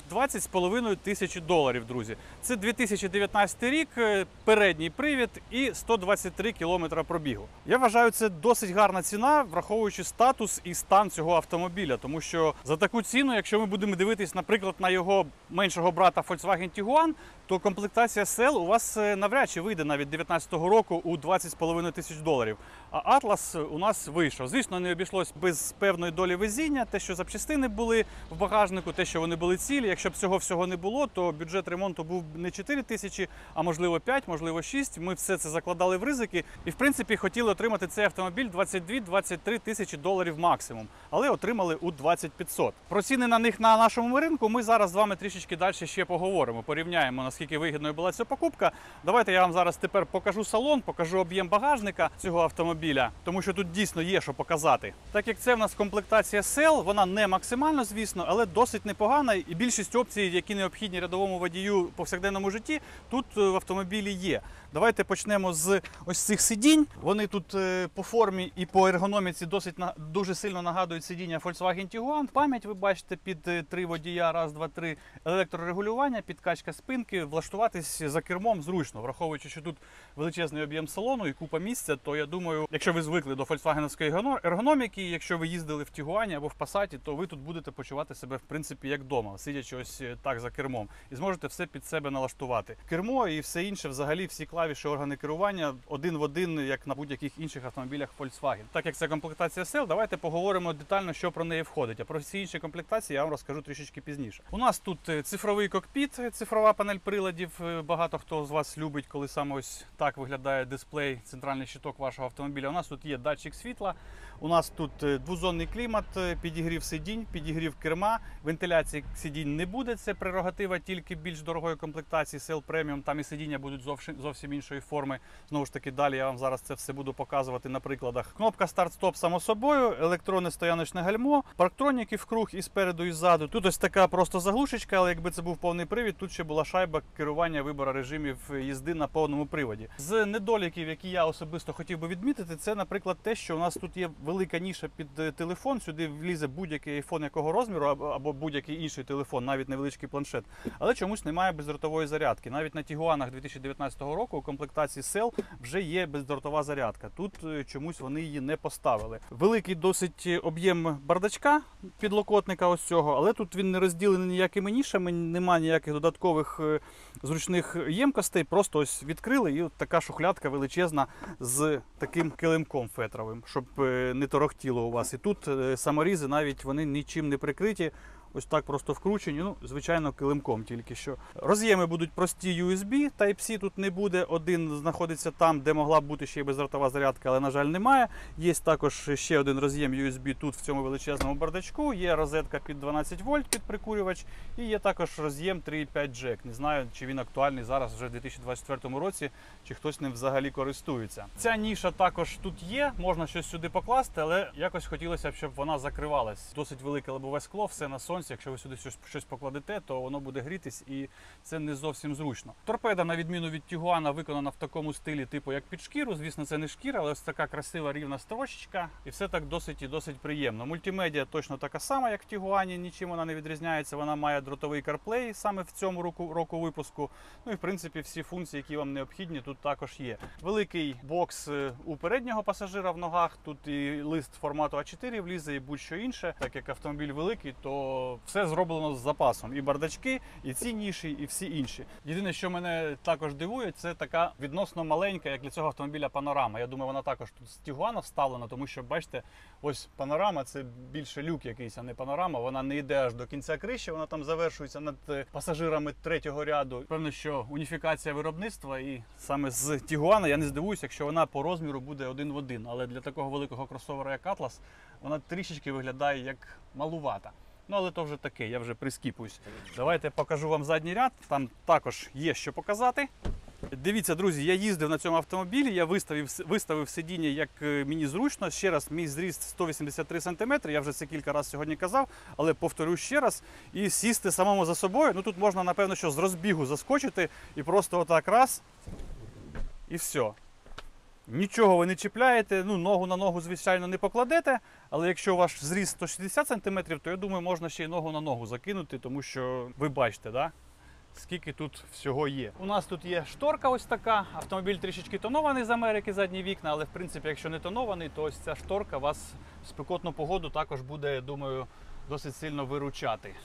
20,5 тисячі доларів, друзі. Це 2019 рік, е, передній привід і 123 кілометра пробігу. Я вважаю, це досить гарна ціна, враховуючи статус і стан цього автомобіля. Тому що за таку ціну, якщо ми будемо дивитись, наприклад, на його меншого брата Volkswagen Tiguan, то комплектація сел у вас е, навряд чи вийде навіть 19-го року у 20,5 тисяч доларів. А Атлас у нас вийшов. Звісно, не обійшлось без певної долі везіння, те, що запчастини були в багажнику, те, що вони були цілі. Якщо б цього всього не було, то бюджет ремонту був не 4 тисячі, а можливо 5, можливо 6. Ми все це закладали в ризики і, в принципі, хотіли отримати цей автомобіль 22-23 тисячі доларів максимум, але отримали у 2500. Про ціни на них на нашому ринку ми зараз з вами трішечки далі ще поговоримо. Порівняємо наскільки вигідною була ця покупка. Давайте я вам зараз тепер покажу салон, покажу об'єм багажника цього автомобіля, тому що тут дійсно є що показати. Так як це в нас комплектація сел, вона не максимально, звісно, але досить непогана. І більшість опцій, які необхідні рядовому водію в повсякденному житті, тут е, в автомобілі є. Давайте почнемо з ось цих сидінь. Вони тут е, по формі і по ергономіці досить на- дуже сильно нагадують сидіння Volkswagen Tiguan. Пам'ять ви бачите під е, три водія, раз, два, три електрорегулювання, підкачка спинки, влаштуватись за кермом зручно, враховуючи, що тут величезний об'єм салону і купа місця, то я думаю, якщо ви звикли до фольксвагеновської ергономіки, якщо ви їздили в Тігуані або в Пасаті, то ви тут будете почувати себе в принципі як вдома, сидячи ось е, так за кермом, і зможете все під себе налаштувати. Кермо і все інше, взагалі, всі клавіші, органи керування один в один, як на будь-яких інших автомобілях Volkswagen. Так як це комплектація сел, давайте поговоримо детально, що про неї входить. А про всі інші комплектації я вам розкажу трішечки пізніше. У нас тут е, цифровий кокпіт, е, цифрова панель приладів. Е, Багато хто з вас любить, коли саме ось так виглядає дисплей, центральний щиток вашого автомобіля. У нас тут є датчик світла. У нас тут е, двозонний клімат, е, підігрів сидінь, підігрів керма. Вентиляції сидінь не буде. Це прерогатива тільки більш дорогої комплектації Sell Premium. Там і сидіння будуть зовсім, зовсім іншої форми. Знову ж таки, далі я вам зараз це все буду показувати на прикладах. Кнопка старт-стоп само собою, електронне стояночне гальмо, парктроніки вкруг і спереду, і ззаду. Тут ось така просто заглушечка, але якби це був повний привід, тут ще була шайба керування вибору режимів їзди на повному приводі. З недоліків, які я особисто хотів би відмітити, це, наприклад, те, що у нас тут є велика ніша під е, телефон. Сюди влізе будь-який айфон якого розміру або, будь-який інший телефон, навіть невеличкий планшет. Але чомусь немає бездротової зарядки. Навіть на Тігуанах 2019 року у комплектації Cell вже є бездротова зарядка. Тут е, чомусь вони її не поставили. Великий досить об'єм бардачка підлокотника ось цього, але тут він не розділений ніякими нішами, немає ніяких додаткових е, зручних ємкостей. Просто ось відкрили і от така шухлядка величезна з таким килимком фетровим, щоб не торохтіло у вас. І тут е, саморізи навіть вони нічим не прикриті. Ось так просто вкручені, ну, звичайно, килимком тільки що. Роз'єми будуть прості USB, Type-C тут не буде. Один знаходиться там, де могла б бути ще й бездротова зарядка, але, на жаль, немає. Є також ще один роз'єм USB тут в цьому величезному бардачку. Є розетка під 12 вольт під прикурювач, і є також роз'єм 3.5 джек. Не знаю, чи він актуальний зараз вже в 2024 році, чи хтось ним взагалі користується. Ця ніша також тут є, можна щось сюди покласти, але якось хотілося б, щоб вона закривалась. Досить велике лобове скло, все на сонці. Сонці, якщо ви сюди щось, щось покладете, то воно буде грітись і це не зовсім зручно. Торпеда, на відміну від Тігуана, виконана в такому стилі, типу як під шкіру. Звісно, це не шкіра, але ось така красива рівна строчечка, і все так досить і досить приємно. Мультимедіа точно така сама, як в Тігуані, нічим вона не відрізняється. Вона має дротовий CarPlay саме в цьому року, року випуску. Ну і в принципі всі функції, які вам необхідні, тут також є. Великий бокс е, у переднього пасажира в ногах. Тут і лист формату А4 влізе, і будь-що інше. Так як автомобіль великий, то все зроблено з запасом. І бардачки, і ці ніші, і всі інші. Єдине, що мене також дивує, це така відносно маленька, як для цього автомобіля панорама. Я думаю, вона також тут з Тігуана вставлена, тому що бачите, ось панорама це більше люк якийсь, а не панорама. Вона не йде аж до кінця криші, вона там завершується над е, пасажирами третього ряду. Певно, що уніфікація виробництва, і саме з Тігуана я не здивуюся, якщо вона по розміру буде один в один. Але для такого великого кросовера, як Atlas, вона трішечки виглядає як малувата. Ну, але то вже таке, я вже прискіпуюсь. Давайте покажу вам задній ряд. Там також є що показати. Дивіться, друзі, я їздив на цьому автомобілі, я виставив, виставив сидіння, як е, мені зручно. Ще раз, мій зріст 183 см, я вже це кілька разів сьогодні казав, але повторю ще раз. І сісти самому за собою. Ну тут можна, напевно, що з розбігу заскочити і просто отак раз. І все. Нічого ви не чіпляєте, ну ногу на ногу, звичайно, не покладете. Але якщо ваш зріст 160 см, то я думаю, можна ще й ногу на ногу закинути, тому що ви бачите, да? скільки тут всього є. У нас тут є шторка, ось така. Автомобіль трішечки тонований з Америки, задні вікна, але в принципі, якщо не тонований, то ось ця шторка вас в спекотну погоду також буде, я думаю, досить сильно виручати.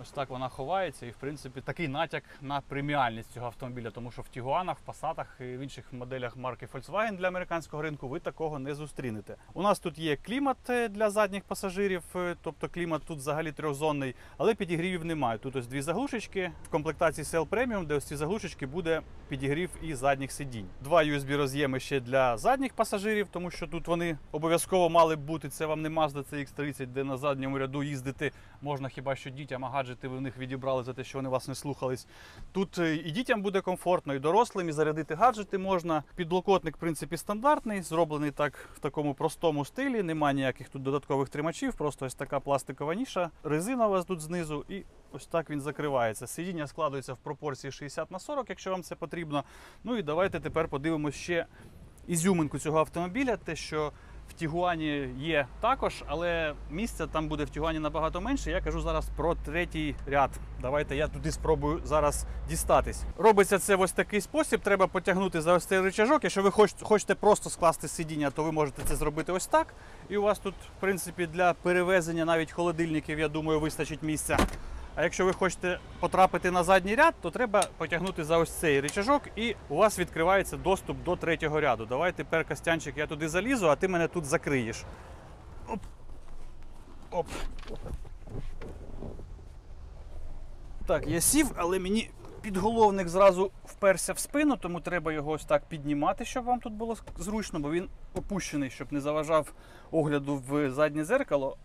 Ось так вона ховається, і в принципі такий натяк на преміальність цього автомобіля, тому що в Тігуанах, в Пасатах і в інших моделях марки Volkswagen для американського ринку ви такого не зустрінете. У нас тут є клімат е, для задніх пасажирів, е, тобто клімат тут взагалі трьохзонний, але підігрівів немає. Тут ось дві заглушечки в комплектації Cell Premium, де ось ці заглушечки буде підігрів і задніх сидінь. Два USB роз'єми ще для задніх пасажирів, тому що тут вони обов'язково мали б бути. Це вам не Mazda CX-30, де на задньому ряду їздити можна хіба що дітям, а гаджети ви в них відібрали за те, що вони вас не слухались. Тут е, і дітям буде комфортно, і дорослим, і зарядити гаджети можна. Підлокотник, в принципі, стандартний, зроблений так в такому простому стилі. Немає ніяких тут додаткових тримачів, просто ось така пластикова ніша, резина у вас тут знизу, і ось так він закривається. Сидіння складується в пропорції 60 на 40, якщо вам це потрібно. Ну і давайте тепер подивимося ще ізюминку цього автомобіля, те, що в Тігуані є також, але місця там буде в Тігуані набагато менше. Я кажу зараз про третій ряд. Давайте я туди спробую зараз дістатись. Робиться це в ось такий спосіб. Треба потягнути за ось цей рычажок. Якщо ви хоч- хочете просто скласти сидіння, то ви можете це зробити ось так. І у вас тут, в принципі, для перевезення навіть холодильників, я думаю, вистачить місця. А якщо ви хочете потрапити на задній ряд, то треба потягнути за ось цей рычажок, і у вас відкривається доступ до третього ряду. Давай тепер, Костянчик, я туди залізу, а ти мене тут закриєш. Оп. Оп. Так, я сів, але мені підголовник зразу вперся в спину, тому треба його ось так піднімати, щоб вам тут було зручно, бо він опущений, щоб не заважав огляду в заднє зеркало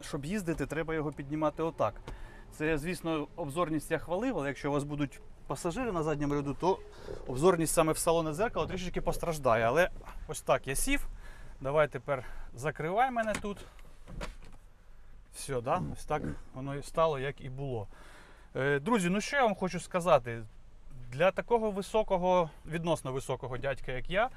щоб їздити, треба його піднімати отак. Це, звісно, обзорність я хвалив, але якщо у вас будуть пасажири на задньому ряду, то обзорність саме в салоне зеркало трішечки постраждає. Але ось так я сів. Давай тепер закривай мене тут. Все, да? ось так воно і стало, як і було. Е, Друзі, ну що я вам хочу сказати? Для такого високого, відносно високого дядька, як я,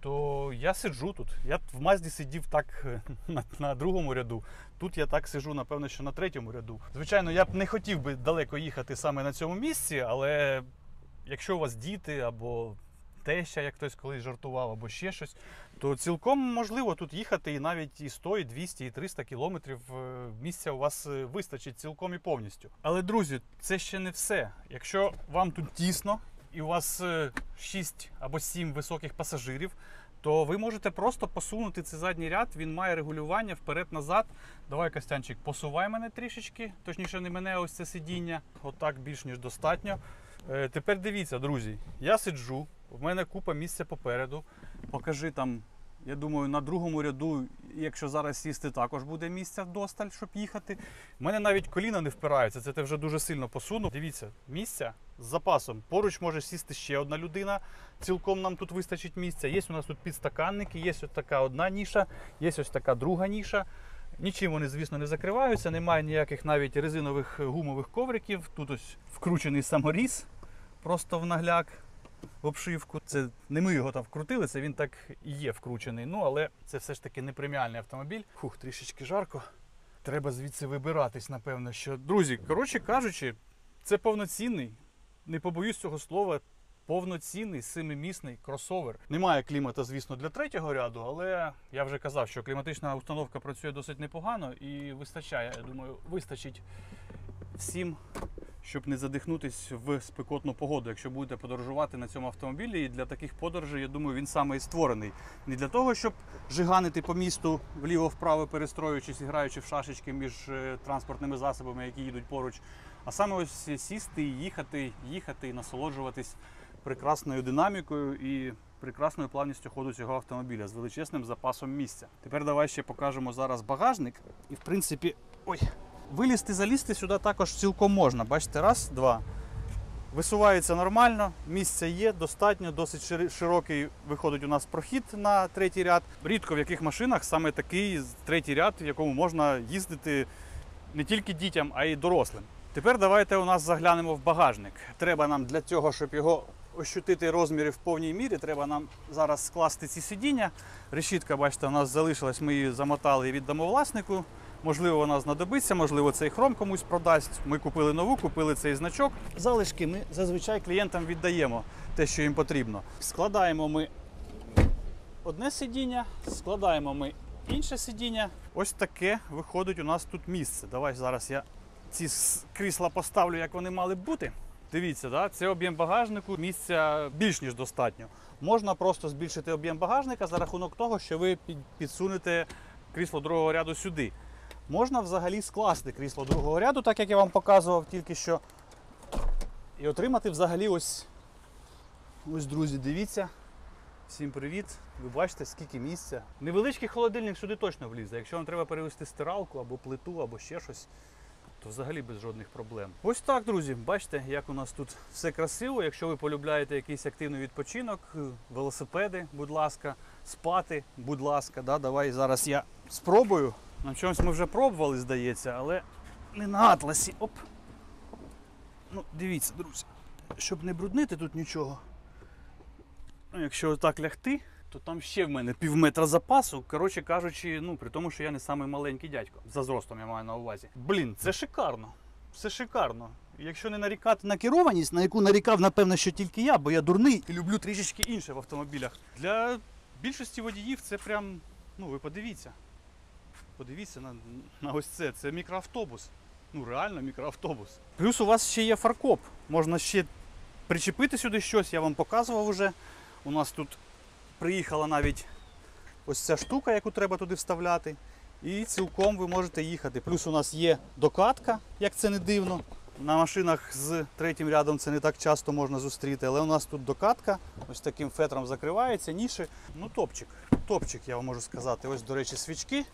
то я сиджу тут. Я в Мазді сидів так е, на, на другому ряду. Тут я так сижу, напевно, що на третьому ряду. Звичайно, я б не хотів би далеко їхати саме на цьому місці, але якщо у вас діти або теща, як хтось колись жартував, або ще щось, то цілком можливо тут їхати і навіть і 100, і 200, і 300 кілометрів е, місця у вас е, вистачить цілком і повністю. Але, друзі, це ще не все. Якщо вам тут тісно і у вас 6 або 7 високих пасажирів, то ви можете просто посунути цей задній ряд. Він має регулювання вперед-назад. Давай, Костянчик, посувай мене трішечки, точніше, не мене, ось це сидіння. Отак більш ніж достатньо. Е, Тепер дивіться, друзі, я сиджу, в мене купа місця попереду. Покажи там, я думаю, на другому ряду, якщо зараз сісти, також буде місця вдосталь, щоб їхати. У мене навіть коліна не впираються, це ти вже дуже сильно посунув. Дивіться, місця з запасом. Поруч може сісти ще одна людина. Цілком нам тут вистачить місця. Є у нас тут підстаканники, є ось така одна ніша, є ось така друга ніша. Нічим вони, звісно, не закриваються, немає ніяких навіть резинових гумових ковриків. Тут ось вкручений саморіз просто в нагляк обшивку. Це не ми його там вкрутили, це він так і є вкручений. Ну, але це все ж таки не преміальний автомобіль. Фух, трішечки жарко. Треба звідси вибиратись, напевно. що. Друзі, коротше кажучи, це повноцінний, не побоюсь цього слова, повноцінний семимісний кросовер. Немає клімата, звісно, для третього ряду, але я вже казав, що кліматична установка працює досить непогано і вистачає. Я думаю, вистачить всім, щоб не задихнутись в спекотну погоду, якщо будете подорожувати на цьому автомобілі. І для таких подорожей, я думаю, він саме і створений. Не для того, щоб жиганити по місту вліво-вправо, перестроюючись граючи в шашечки між е, транспортними засобами, які їдуть поруч, а саме ось сісти, і їхати, їхати і насолоджуватись прекрасною динамікою і прекрасною плавністю ходу цього автомобіля з величезним запасом місця. Тепер давай ще покажемо зараз багажник. І в принципі, ой, вилізти, залізти сюди також цілком можна. Бачите, раз, два. Висувається нормально, місця є, достатньо, досить широкий виходить у нас прохід на третій ряд. Рідко в яких машинах саме такий третій ряд, в якому можна їздити не тільки дітям, а й дорослим. Тепер давайте у нас заглянемо в багажник. Треба нам для цього, щоб його ощутити розміри в повній мірі, треба нам зараз скласти ці сидіння. Решітка, бачите, у нас залишилась, ми її замотали і віддамо власнику. Можливо, вона знадобиться, можливо, цей хром комусь продасть. Ми купили нову, купили цей значок. Залишки ми зазвичай клієнтам віддаємо те, що їм потрібно. Складаємо ми одне сидіння, складаємо ми інше сидіння. Ось таке виходить у нас тут місце. Давай зараз я ці крісла поставлю, як вони мали бути. Дивіться, да? це об'єм багажнику, місця більш ніж достатньо. Можна просто збільшити об'єм багажника за рахунок того, що ви підсунете крісло другого ряду сюди. Можна взагалі скласти крісло другого ряду, так як я вам показував тільки що. І отримати взагалі ось. Ось, друзі, дивіться. Всім привіт! Ви бачите, скільки місця. Невеличкий холодильник сюди точно влізе. Якщо вам треба перевести стиралку або плиту, або ще щось, то взагалі без жодних проблем. Ось так, друзі, бачите, як у нас тут все красиво. Якщо ви полюбляєте якийсь активний відпочинок, е, велосипеди, будь ласка, спати, будь ласка. Да, давай зараз я спробую. На чомусь ми вже пробували, здається, але не на атласі. Оп. Ну, дивіться, друзі, щоб не бруднити тут нічого. Ну, якщо отак лягти, то там ще в мене пів метра запасу. Коротше кажучи, ну при тому, що я не самий маленький дядько. За зростом я маю на увазі. Блін, це шикарно. Це шикарно. Якщо не нарікати на керованість, на яку нарікав, напевно, що тільки я, бо я дурний і люблю трішечки інше в автомобілях. Для більшості водіїв це прям, ну ви подивіться. Подивіться на, на ось це. Це мікроавтобус. Ну реально мікроавтобус. Плюс у вас ще є фаркоп. Можна ще причепити сюди щось, я вам показував уже. У нас тут приїхала навіть ось ця штука, яку треба туди вставляти. І цілком ви можете їхати. Плюс у нас є докатка, як це не дивно. На машинах з третім рядом це не так часто можна зустріти, але у нас тут докатка, ось таким фетром закривається, ніші. Ну, топчик. Топчик, я вам можу сказати. Ось, до речі, свічки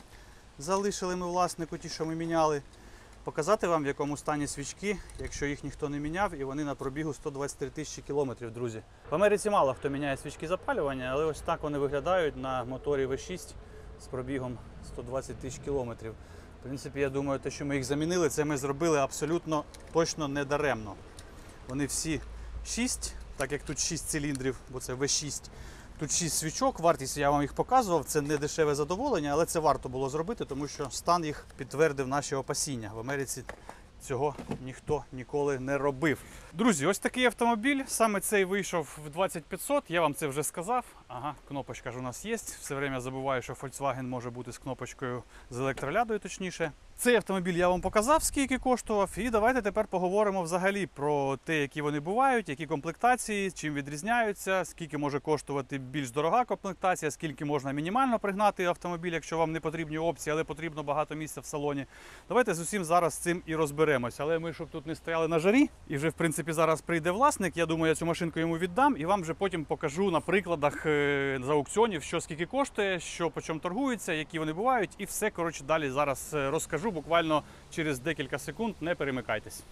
залишили ми власнику, ті, що ми міняли. Показати вам, в якому стані свічки, якщо їх ніхто не міняв, і вони на пробігу 123 тисячі кілометрів, друзі. В Америці мало хто міняє свічки запалювання, але ось так вони виглядають на моторі V6 з пробігом 120 тисяч кілометрів. В принципі, я думаю, те, що ми їх замінили, це ми зробили абсолютно точно не даремно. Вони всі 6, так як тут 6 циліндрів, бо це V6. Тут 6 свічок, вартість я вам їх показував, це не дешеве задоволення, але це варто було зробити, тому що стан їх підтвердив наші опасіння. В Америці цього ніхто ніколи не робив. Друзі, ось такий автомобіль. Саме цей вийшов в 20500. Я вам це вже сказав. Ага, кнопочка ж у нас є. Все время забуваю, що Volkswagen може бути з кнопочкою з електролядою, точніше. Цей автомобіль я вам показав, скільки коштував. І давайте тепер поговоримо взагалі про те, які вони бувають, які комплектації, чим відрізняються, скільки може коштувати більш дорога комплектація, скільки можна мінімально пригнати автомобіль, якщо вам не потрібні опції, але потрібно багато місця в салоні. Давайте з усім зараз цим і розберемося. Але ми, щоб тут не стояли на жарі, і вже в принципі зараз прийде власник. Я думаю, я цю машинку йому віддам і вам вже потім покажу на прикладах е, з аукціонів, що скільки коштує, що по чому торгується, які вони бувають, і все коротше далі зараз е, розкажу буквально через декілька секунд. Не перемикайтесь.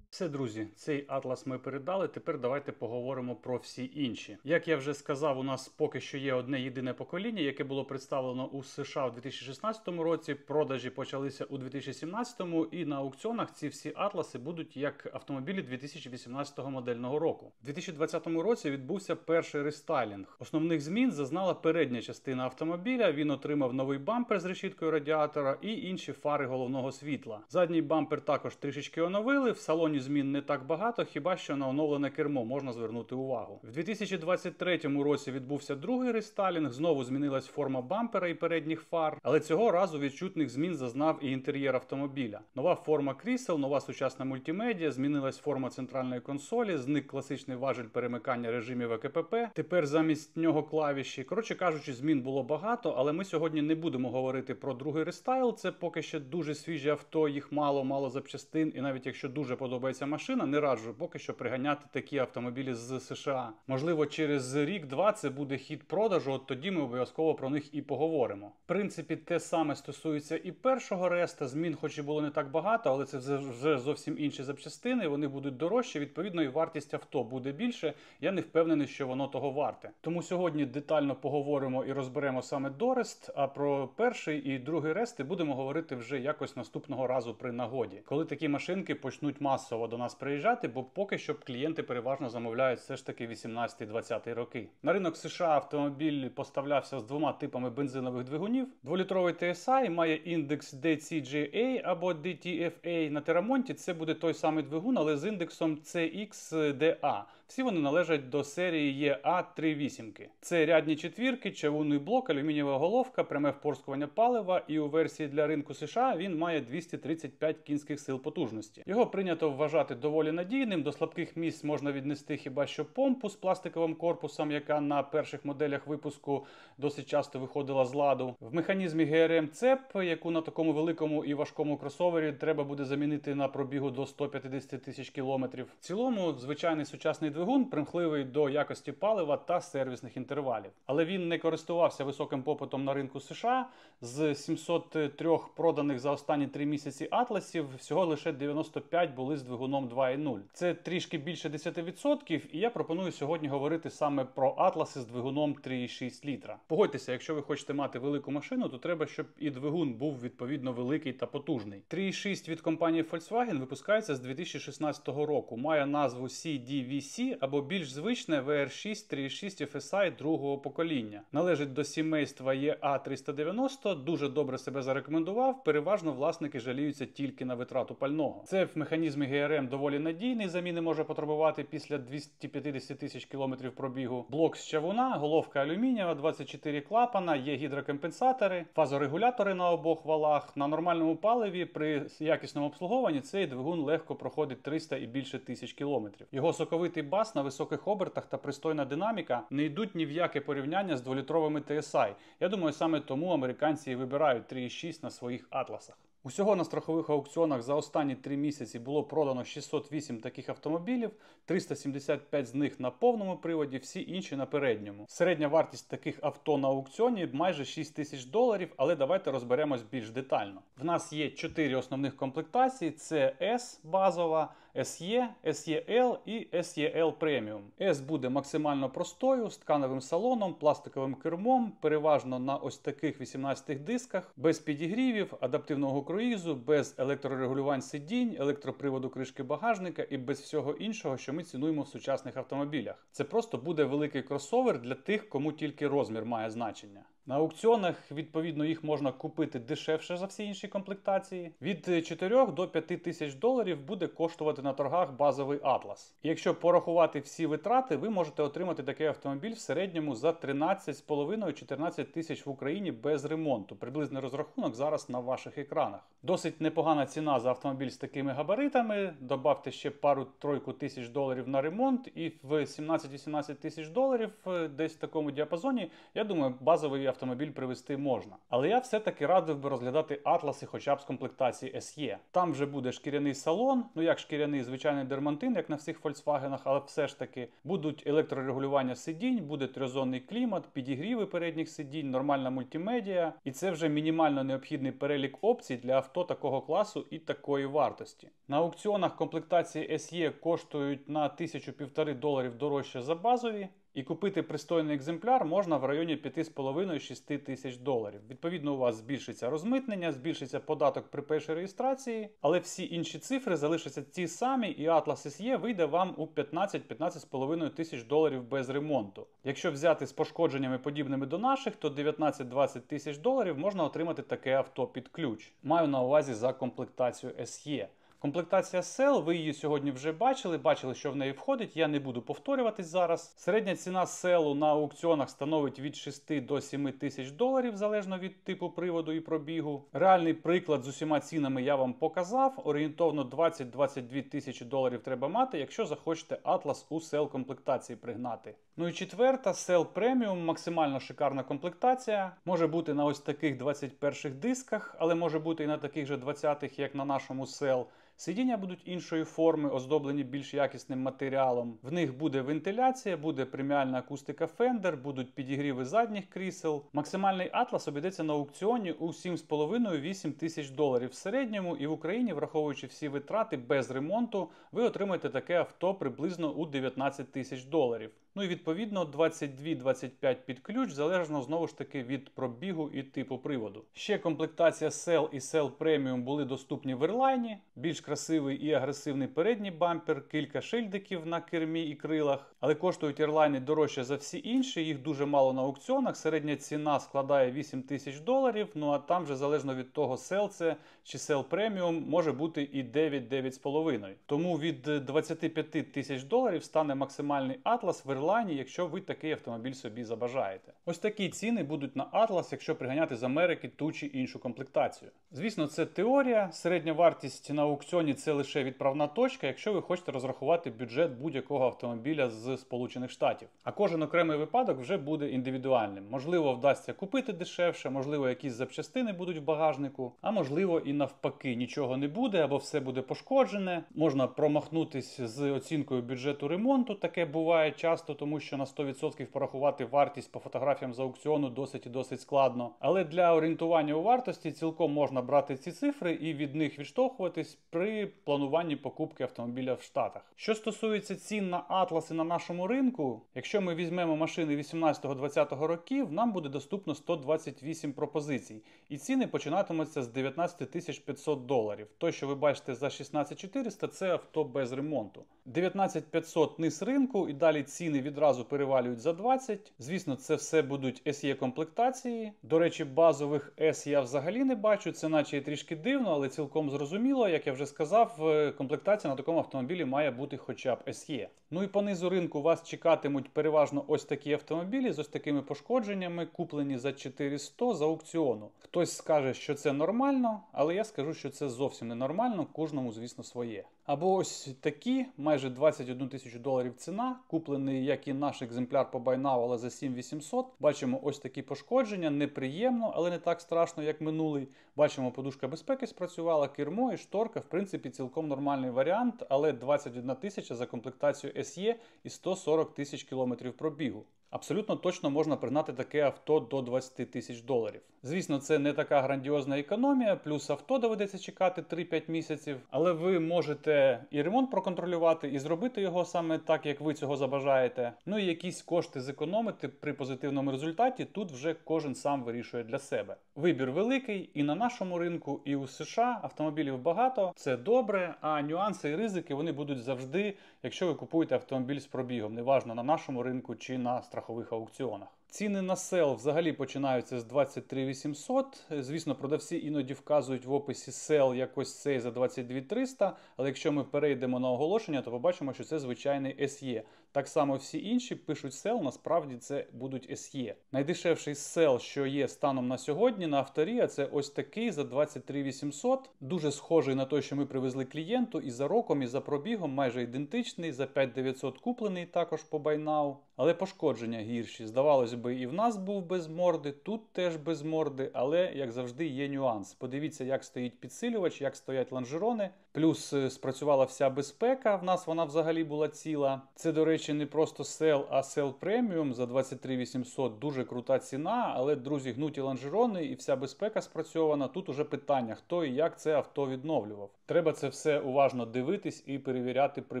Все, друзі, цей атлас ми передали. Тепер давайте поговоримо про всі інші. Як я вже сказав, у нас поки що є одне єдине покоління, яке було представлено у США у 2016 році. Продажі почалися у 2017 і на аукціонах ці всі атласи будуть як автомобілі 2018 модельного року. У 2020 році відбувся перший рестайлінг. Основних змін зазнала передня частина автомобіля. Він отримав новий бампер з решіткою радіатора і інші фари головного світла. Задній бампер також трішечки оновили. В салоні змін не так багато, хіба що на оновлене кермо можна звернути увагу. В 2023 році відбувся другий рестайлінг. Знову змінилась форма бампера і передніх фар, але цього разу відчутних змін зазнав і інтер'єр автомобіля. Нова форма крісел, нова сучасна мультимедіа, змінилась форма центральної консолі, зник класичний важель перемикання режимів АКПП. Тепер замість нього клавіші. Коротше кажучи, змін було багато, але ми сьогодні не будемо говорити про другий рестайл. Це поки ще дуже свіжі авто, їх мало, мало запчастин, і навіть якщо дуже подобається машина, не раджу поки що приганяти такі автомобілі з США. Можливо, через рік-два це буде хід продажу. От тоді ми обов'язково про них і поговоримо. В принципі, те саме стосується і першого реста. Змін, хоч і було не так багато, але це вже зовсім інші запчастини. Вони будуть дорожчі. Відповідно, і вартість авто буде більше. Я не впевнений, що воно того варте. Тому сьогодні детально поговоримо і розберемо саме дорест. А про перший і другий рести будемо говорити вже якось наступного разу при нагоді, коли такі машинки почнуть масово до нас приїжджати, бо поки що клієнти переважно замовляють все ж таки 18-20 роки. На ринок США автомобіль поставлявся з двома типами бензинових двигунів. Дволітровий TSI має індекс DCGA або DTFA. На Терамонті це буде той самий двигун, але з індексом CXDA. Всі вони належать до серії EA38. Це рядні четвірки, чавунний блок, алюмінієва головка, пряме впорскування палива, і у версії для ринку США він має 235 кінських сил потужності. Його прийнято вважати доволі надійним. До слабких місць можна віднести хіба що помпу з пластиковим корпусом, яка на перших моделях випуску досить часто виходила з ладу. В механізмі GRM цеп, яку на такому великому і важкому кросовері треба буде замінити на пробігу до 150 тисяч кілометрів. В цілому, звичайний сучасний двигун примхливий до якості палива та сервісних інтервалів. Але він не користувався високим попитом на ринку США. З 703 проданих за останні три місяці атласів, всього лише 95 були з двигуном 2.0. Це трішки більше 10%, і я пропоную сьогодні говорити саме про атласи з двигуном 3,6 літра. Погодьтеся, якщо ви хочете мати велику машину, то треба, щоб і двигун був відповідно великий та потужний. 3,6 від компанії Volkswagen випускається з 2016 року. Має назву CDVC або більш звичне VR6 3,6 FSI другого покоління. Належить до сімейства EA390, дуже добре себе зарекомендував. Переважно власники жаліються тільки на витрату пального. Це в механізмі GRM доволі надійний. Заміни може потребувати після 250 тисяч кілометрів пробігу. Блок з чавуна, головка алюмінієва, 24 клапана, є гідрокомпенсатори, фазорегулятори на обох валах. На нормальному паливі при якісному обслуговуванні цей двигун легко проходить 300 і більше тисяч кілометрів. Його соковитий бас на високих обертах та пристойна динаміка не йдуть ні в яке порівняння з дволітровими TSI. Я думаю, саме тому американці і вибирають 3,6 на своїх атласах. Усього на страхових аукціонах за останні три місяці було продано 608 таких автомобілів, 375 з них на повному приводі, всі інші на передньому. Середня вартість таких авто на аукціоні майже 6 тисяч доларів, але давайте розберемось більш детально. В нас є чотири основних комплектації: це S базова, SE, SEL і SEL Premium. S буде максимально простою, з ткановим салоном, пластиковим кермом, переважно на ось таких 18 дисках, без підігрівів, адаптивного круїзу, без електрорегулювань сидінь, електроприводу кришки багажника і без всього іншого, що ми цінуємо в сучасних автомобілях. Це просто буде великий кросовер для тих, кому тільки розмір має значення. На аукціонах, відповідно, їх можна купити дешевше за всі інші комплектації. Від 4 до 5 тисяч доларів буде коштувати на торгах базовий атлас. Якщо порахувати всі витрати, ви можете отримати такий автомобіль в середньому за 13,5-14 тисяч в Україні без ремонту. Приблизний розрахунок зараз на ваших екранах. Досить непогана ціна за автомобіль з такими габаритами. Добавте ще пару-тройку тисяч доларів на ремонт, і в 17-18 тисяч доларів, десь в такому діапазоні, я думаю, базовий автомобіль привезти можна. Але я все-таки радив би розглядати атласи хоча б з комплектації SE. Там вже буде шкіряний салон, ну як шкіряний звичайний дермантин, як на всіх Volkswagen, але все ж таки будуть електрорегулювання сидінь, буде трьохзонний клімат, підігріви передніх сидінь, нормальна мультимедіа. І це вже мінімально необхідний перелік опцій для авто такого класу і такої вартості. На аукціонах комплектації SE коштують на тисячу півтори доларів дорожче за базові. І купити пристойний екземпляр можна в районі 5,5-6 тисяч доларів. Відповідно, у вас збільшиться розмитнення, збільшиться податок при першій реєстрації, але всі інші цифри залишаться ті самі, і Atlas SE вийде вам у 15-15,5 тисяч доларів без ремонту. Якщо взяти з пошкодженнями подібними до наших, то 19-20 тисяч доларів можна отримати таке авто під ключ. Маю на увазі за комплектацію SE. Комплектація сел, ви її сьогодні вже бачили, бачили, що в неї входить. Я не буду повторюватись зараз. Середня ціна селу на аукціонах становить від 6 до 7 тисяч доларів, залежно від типу приводу і пробігу. Реальний приклад з усіма цінами я вам показав. Орієнтовно 20-22 тисячі доларів треба мати, якщо захочете Atlas у сел комплектації пригнати. Ну і четверта, Cell Premium, максимально шикарна комплектація. Може бути на ось таких 21 дисках, але може бути і на таких же 20-х, як на нашому Cell. Сидіння будуть іншої форми, оздоблені більш якісним матеріалом. В них буде вентиляція, буде преміальна акустика Fender, будуть підігріви задніх крісел. Максимальний атлас обійдеться на аукціоні у 7,5-8 тисяч доларів в середньому, і в Україні, враховуючи всі витрати без ремонту, ви отримаєте таке авто приблизно у 19 тисяч доларів. Ну і відповідно 22-25 під ключ, залежно знову ж таки від пробігу і типу приводу. Ще комплектація Cell і Cell Premium були доступні в Airline. Більш красивий і агресивний передній бампер, кілька шильдиків на кермі і крилах, але коштують ерлайни дорожче за всі інші. Їх дуже мало на аукціонах. Середня ціна складає 8 тисяч доларів. Ну а там вже залежно від того, Cell це чи Cell Premium, може бути і 9-9,5. Тому від 25 тисяч доларів стане максимальний атлас в Ерлайні, якщо ви такий автомобіль собі забажаєте. Ось такі ціни будуть на Atlas, якщо приганяти з Америки ту чи іншу комплектацію. Звісно, це теорія. Середня вартість на аукціоні це лише відправна точка, якщо ви хочете розрахувати бюджет будь-якого автомобіля з Сполучених Штатів. А кожен окремий випадок вже буде індивідуальним. Можливо, вдасться купити дешевше, можливо, якісь запчастини будуть в багажнику, а можливо і навпаки нічого не буде або все буде пошкоджене. Можна промахнутись з оцінкою бюджету ремонту. Таке буває часто, тому що на 100% порахувати вартість по фотографіям з аукціону досить і досить складно. Але для орієнтування у вартості цілком можна брати ці цифри і від них відштовхуватись при плануванні покупки автомобіля в Штатах. Що стосується цін на атласи на нашому ринку, якщо ми візьмемо машини 18-20 років, нам буде доступно 128 пропозицій, і ціни починатимуться з 19 500 доларів. Той, що ви бачите за 16400, це авто без ремонту. 19500 низ ринку, і далі ціни відразу перевалюють за 20. Звісно, це все будуть SE комплектації. До речі, базових S я взагалі не бачу. Це наче і трішки дивно, але цілком зрозуміло, як я вже сказав, комплектація на такому автомобілі має бути хоча б SE. Ну і по низу ринку вас чекатимуть переважно ось такі автомобілі з ось такими пошкодженнями, куплені за 400 з аукціону. Хтось скаже, що це нормально, але я скажу, що це зовсім не нормально, кожному, звісно, своє. Або ось такі, майже 21 тисячу доларів ціна, куплений, як і наш екземпляр по Buy Now, але за 7800. Бачимо ось такі пошкодження, неприємно, але не так страшно, як минулий. Бачимо, подушка безпеки спрацювала, кермо і шторка, в принципі, цілком нормальний варіант, але 21 тисяча за комплектацію SE і 140 тисяч кілометрів пробігу. Абсолютно точно можна пригнати таке авто до 20 тисяч доларів. Звісно, це не така грандіозна економія, плюс авто доведеться чекати 3-5 місяців, але ви можете і ремонт проконтролювати, і зробити його саме так, як ви цього забажаєте. Ну і якісь кошти зекономити при позитивному результаті. Тут вже кожен сам вирішує для себе. Вибір великий і на нашому ринку, і у США автомобілів багато. Це добре. А нюанси і ризики вони будуть завжди, якщо ви купуєте автомобіль з пробігом, неважно на нашому ринку чи на страхових аукціонах. Ціни на сел взагалі починаються з 23 800. Звісно, продавці іноді вказують в описі сел якось цей за 22 300, але якщо ми перейдемо на оголошення, то побачимо, що це звичайний SE. Так само всі інші пишуть сел, насправді це будуть SE. Найдешевший сел, що є станом на сьогодні на авторія, це ось такий за 23 800. Дуже схожий на той, що ми привезли клієнту, і за роком, і за пробігом майже ідентичний. За 5900 куплений також по байнау. Але пошкодження гірші. Здавалось би, і в нас був без морди, тут теж без морди, але як завжди є нюанс. Подивіться, як стоїть підсилювач, як стоять лонжерони. Плюс е, спрацювала вся безпека. В нас вона взагалі була ціла. Це, до речі, не просто сел, а сел преміум за 23 800. Дуже крута ціна. Але, друзі, гнуті лонжерони і вся безпека спрацьована. Тут уже питання, хто і як це авто відновлював. Треба це все уважно дивитись і перевіряти при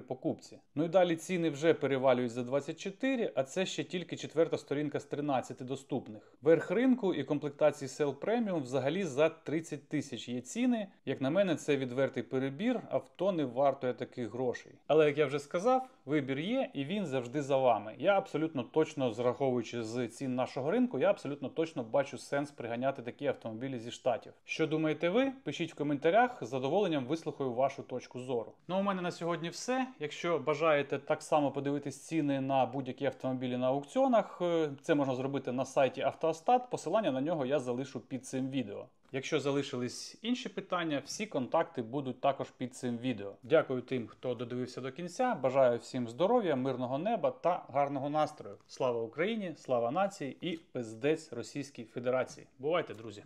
покупці. Ну і далі ціни вже перевалюють за 24, а це ще тільки четверта сторінка з 13 доступних. Верх ринку і комплектації сел преміум взагалі за 30 тисяч є ціни. Як на мене, це відвертий перебір, авто не вартує таких грошей. Але як я вже сказав, вибір є і він завжди за вами. Я абсолютно точно, зраховуючи з цін нашого ринку, я абсолютно точно бачу сенс приганяти такі автомобілі зі штатів. Що думаєте ви? Пишіть в коментарях, з задоволенням вислухаю вашу точку зору. Ну, у мене на сьогодні все. Якщо бажаєте так само подивитись ціни на будь-які автомобілі на аукціонах, е, це можна зробити на сайті Автоостат. Посилання на нього я залишу під цим відео. Якщо залишились інші питання, всі контакти будуть також під цим відео. Дякую тим, хто додивився до кінця. Бажаю всім здоров'я, мирного неба та гарного настрою. Слава Україні, слава нації і пиздець Російській Федерації. Бувайте, друзі!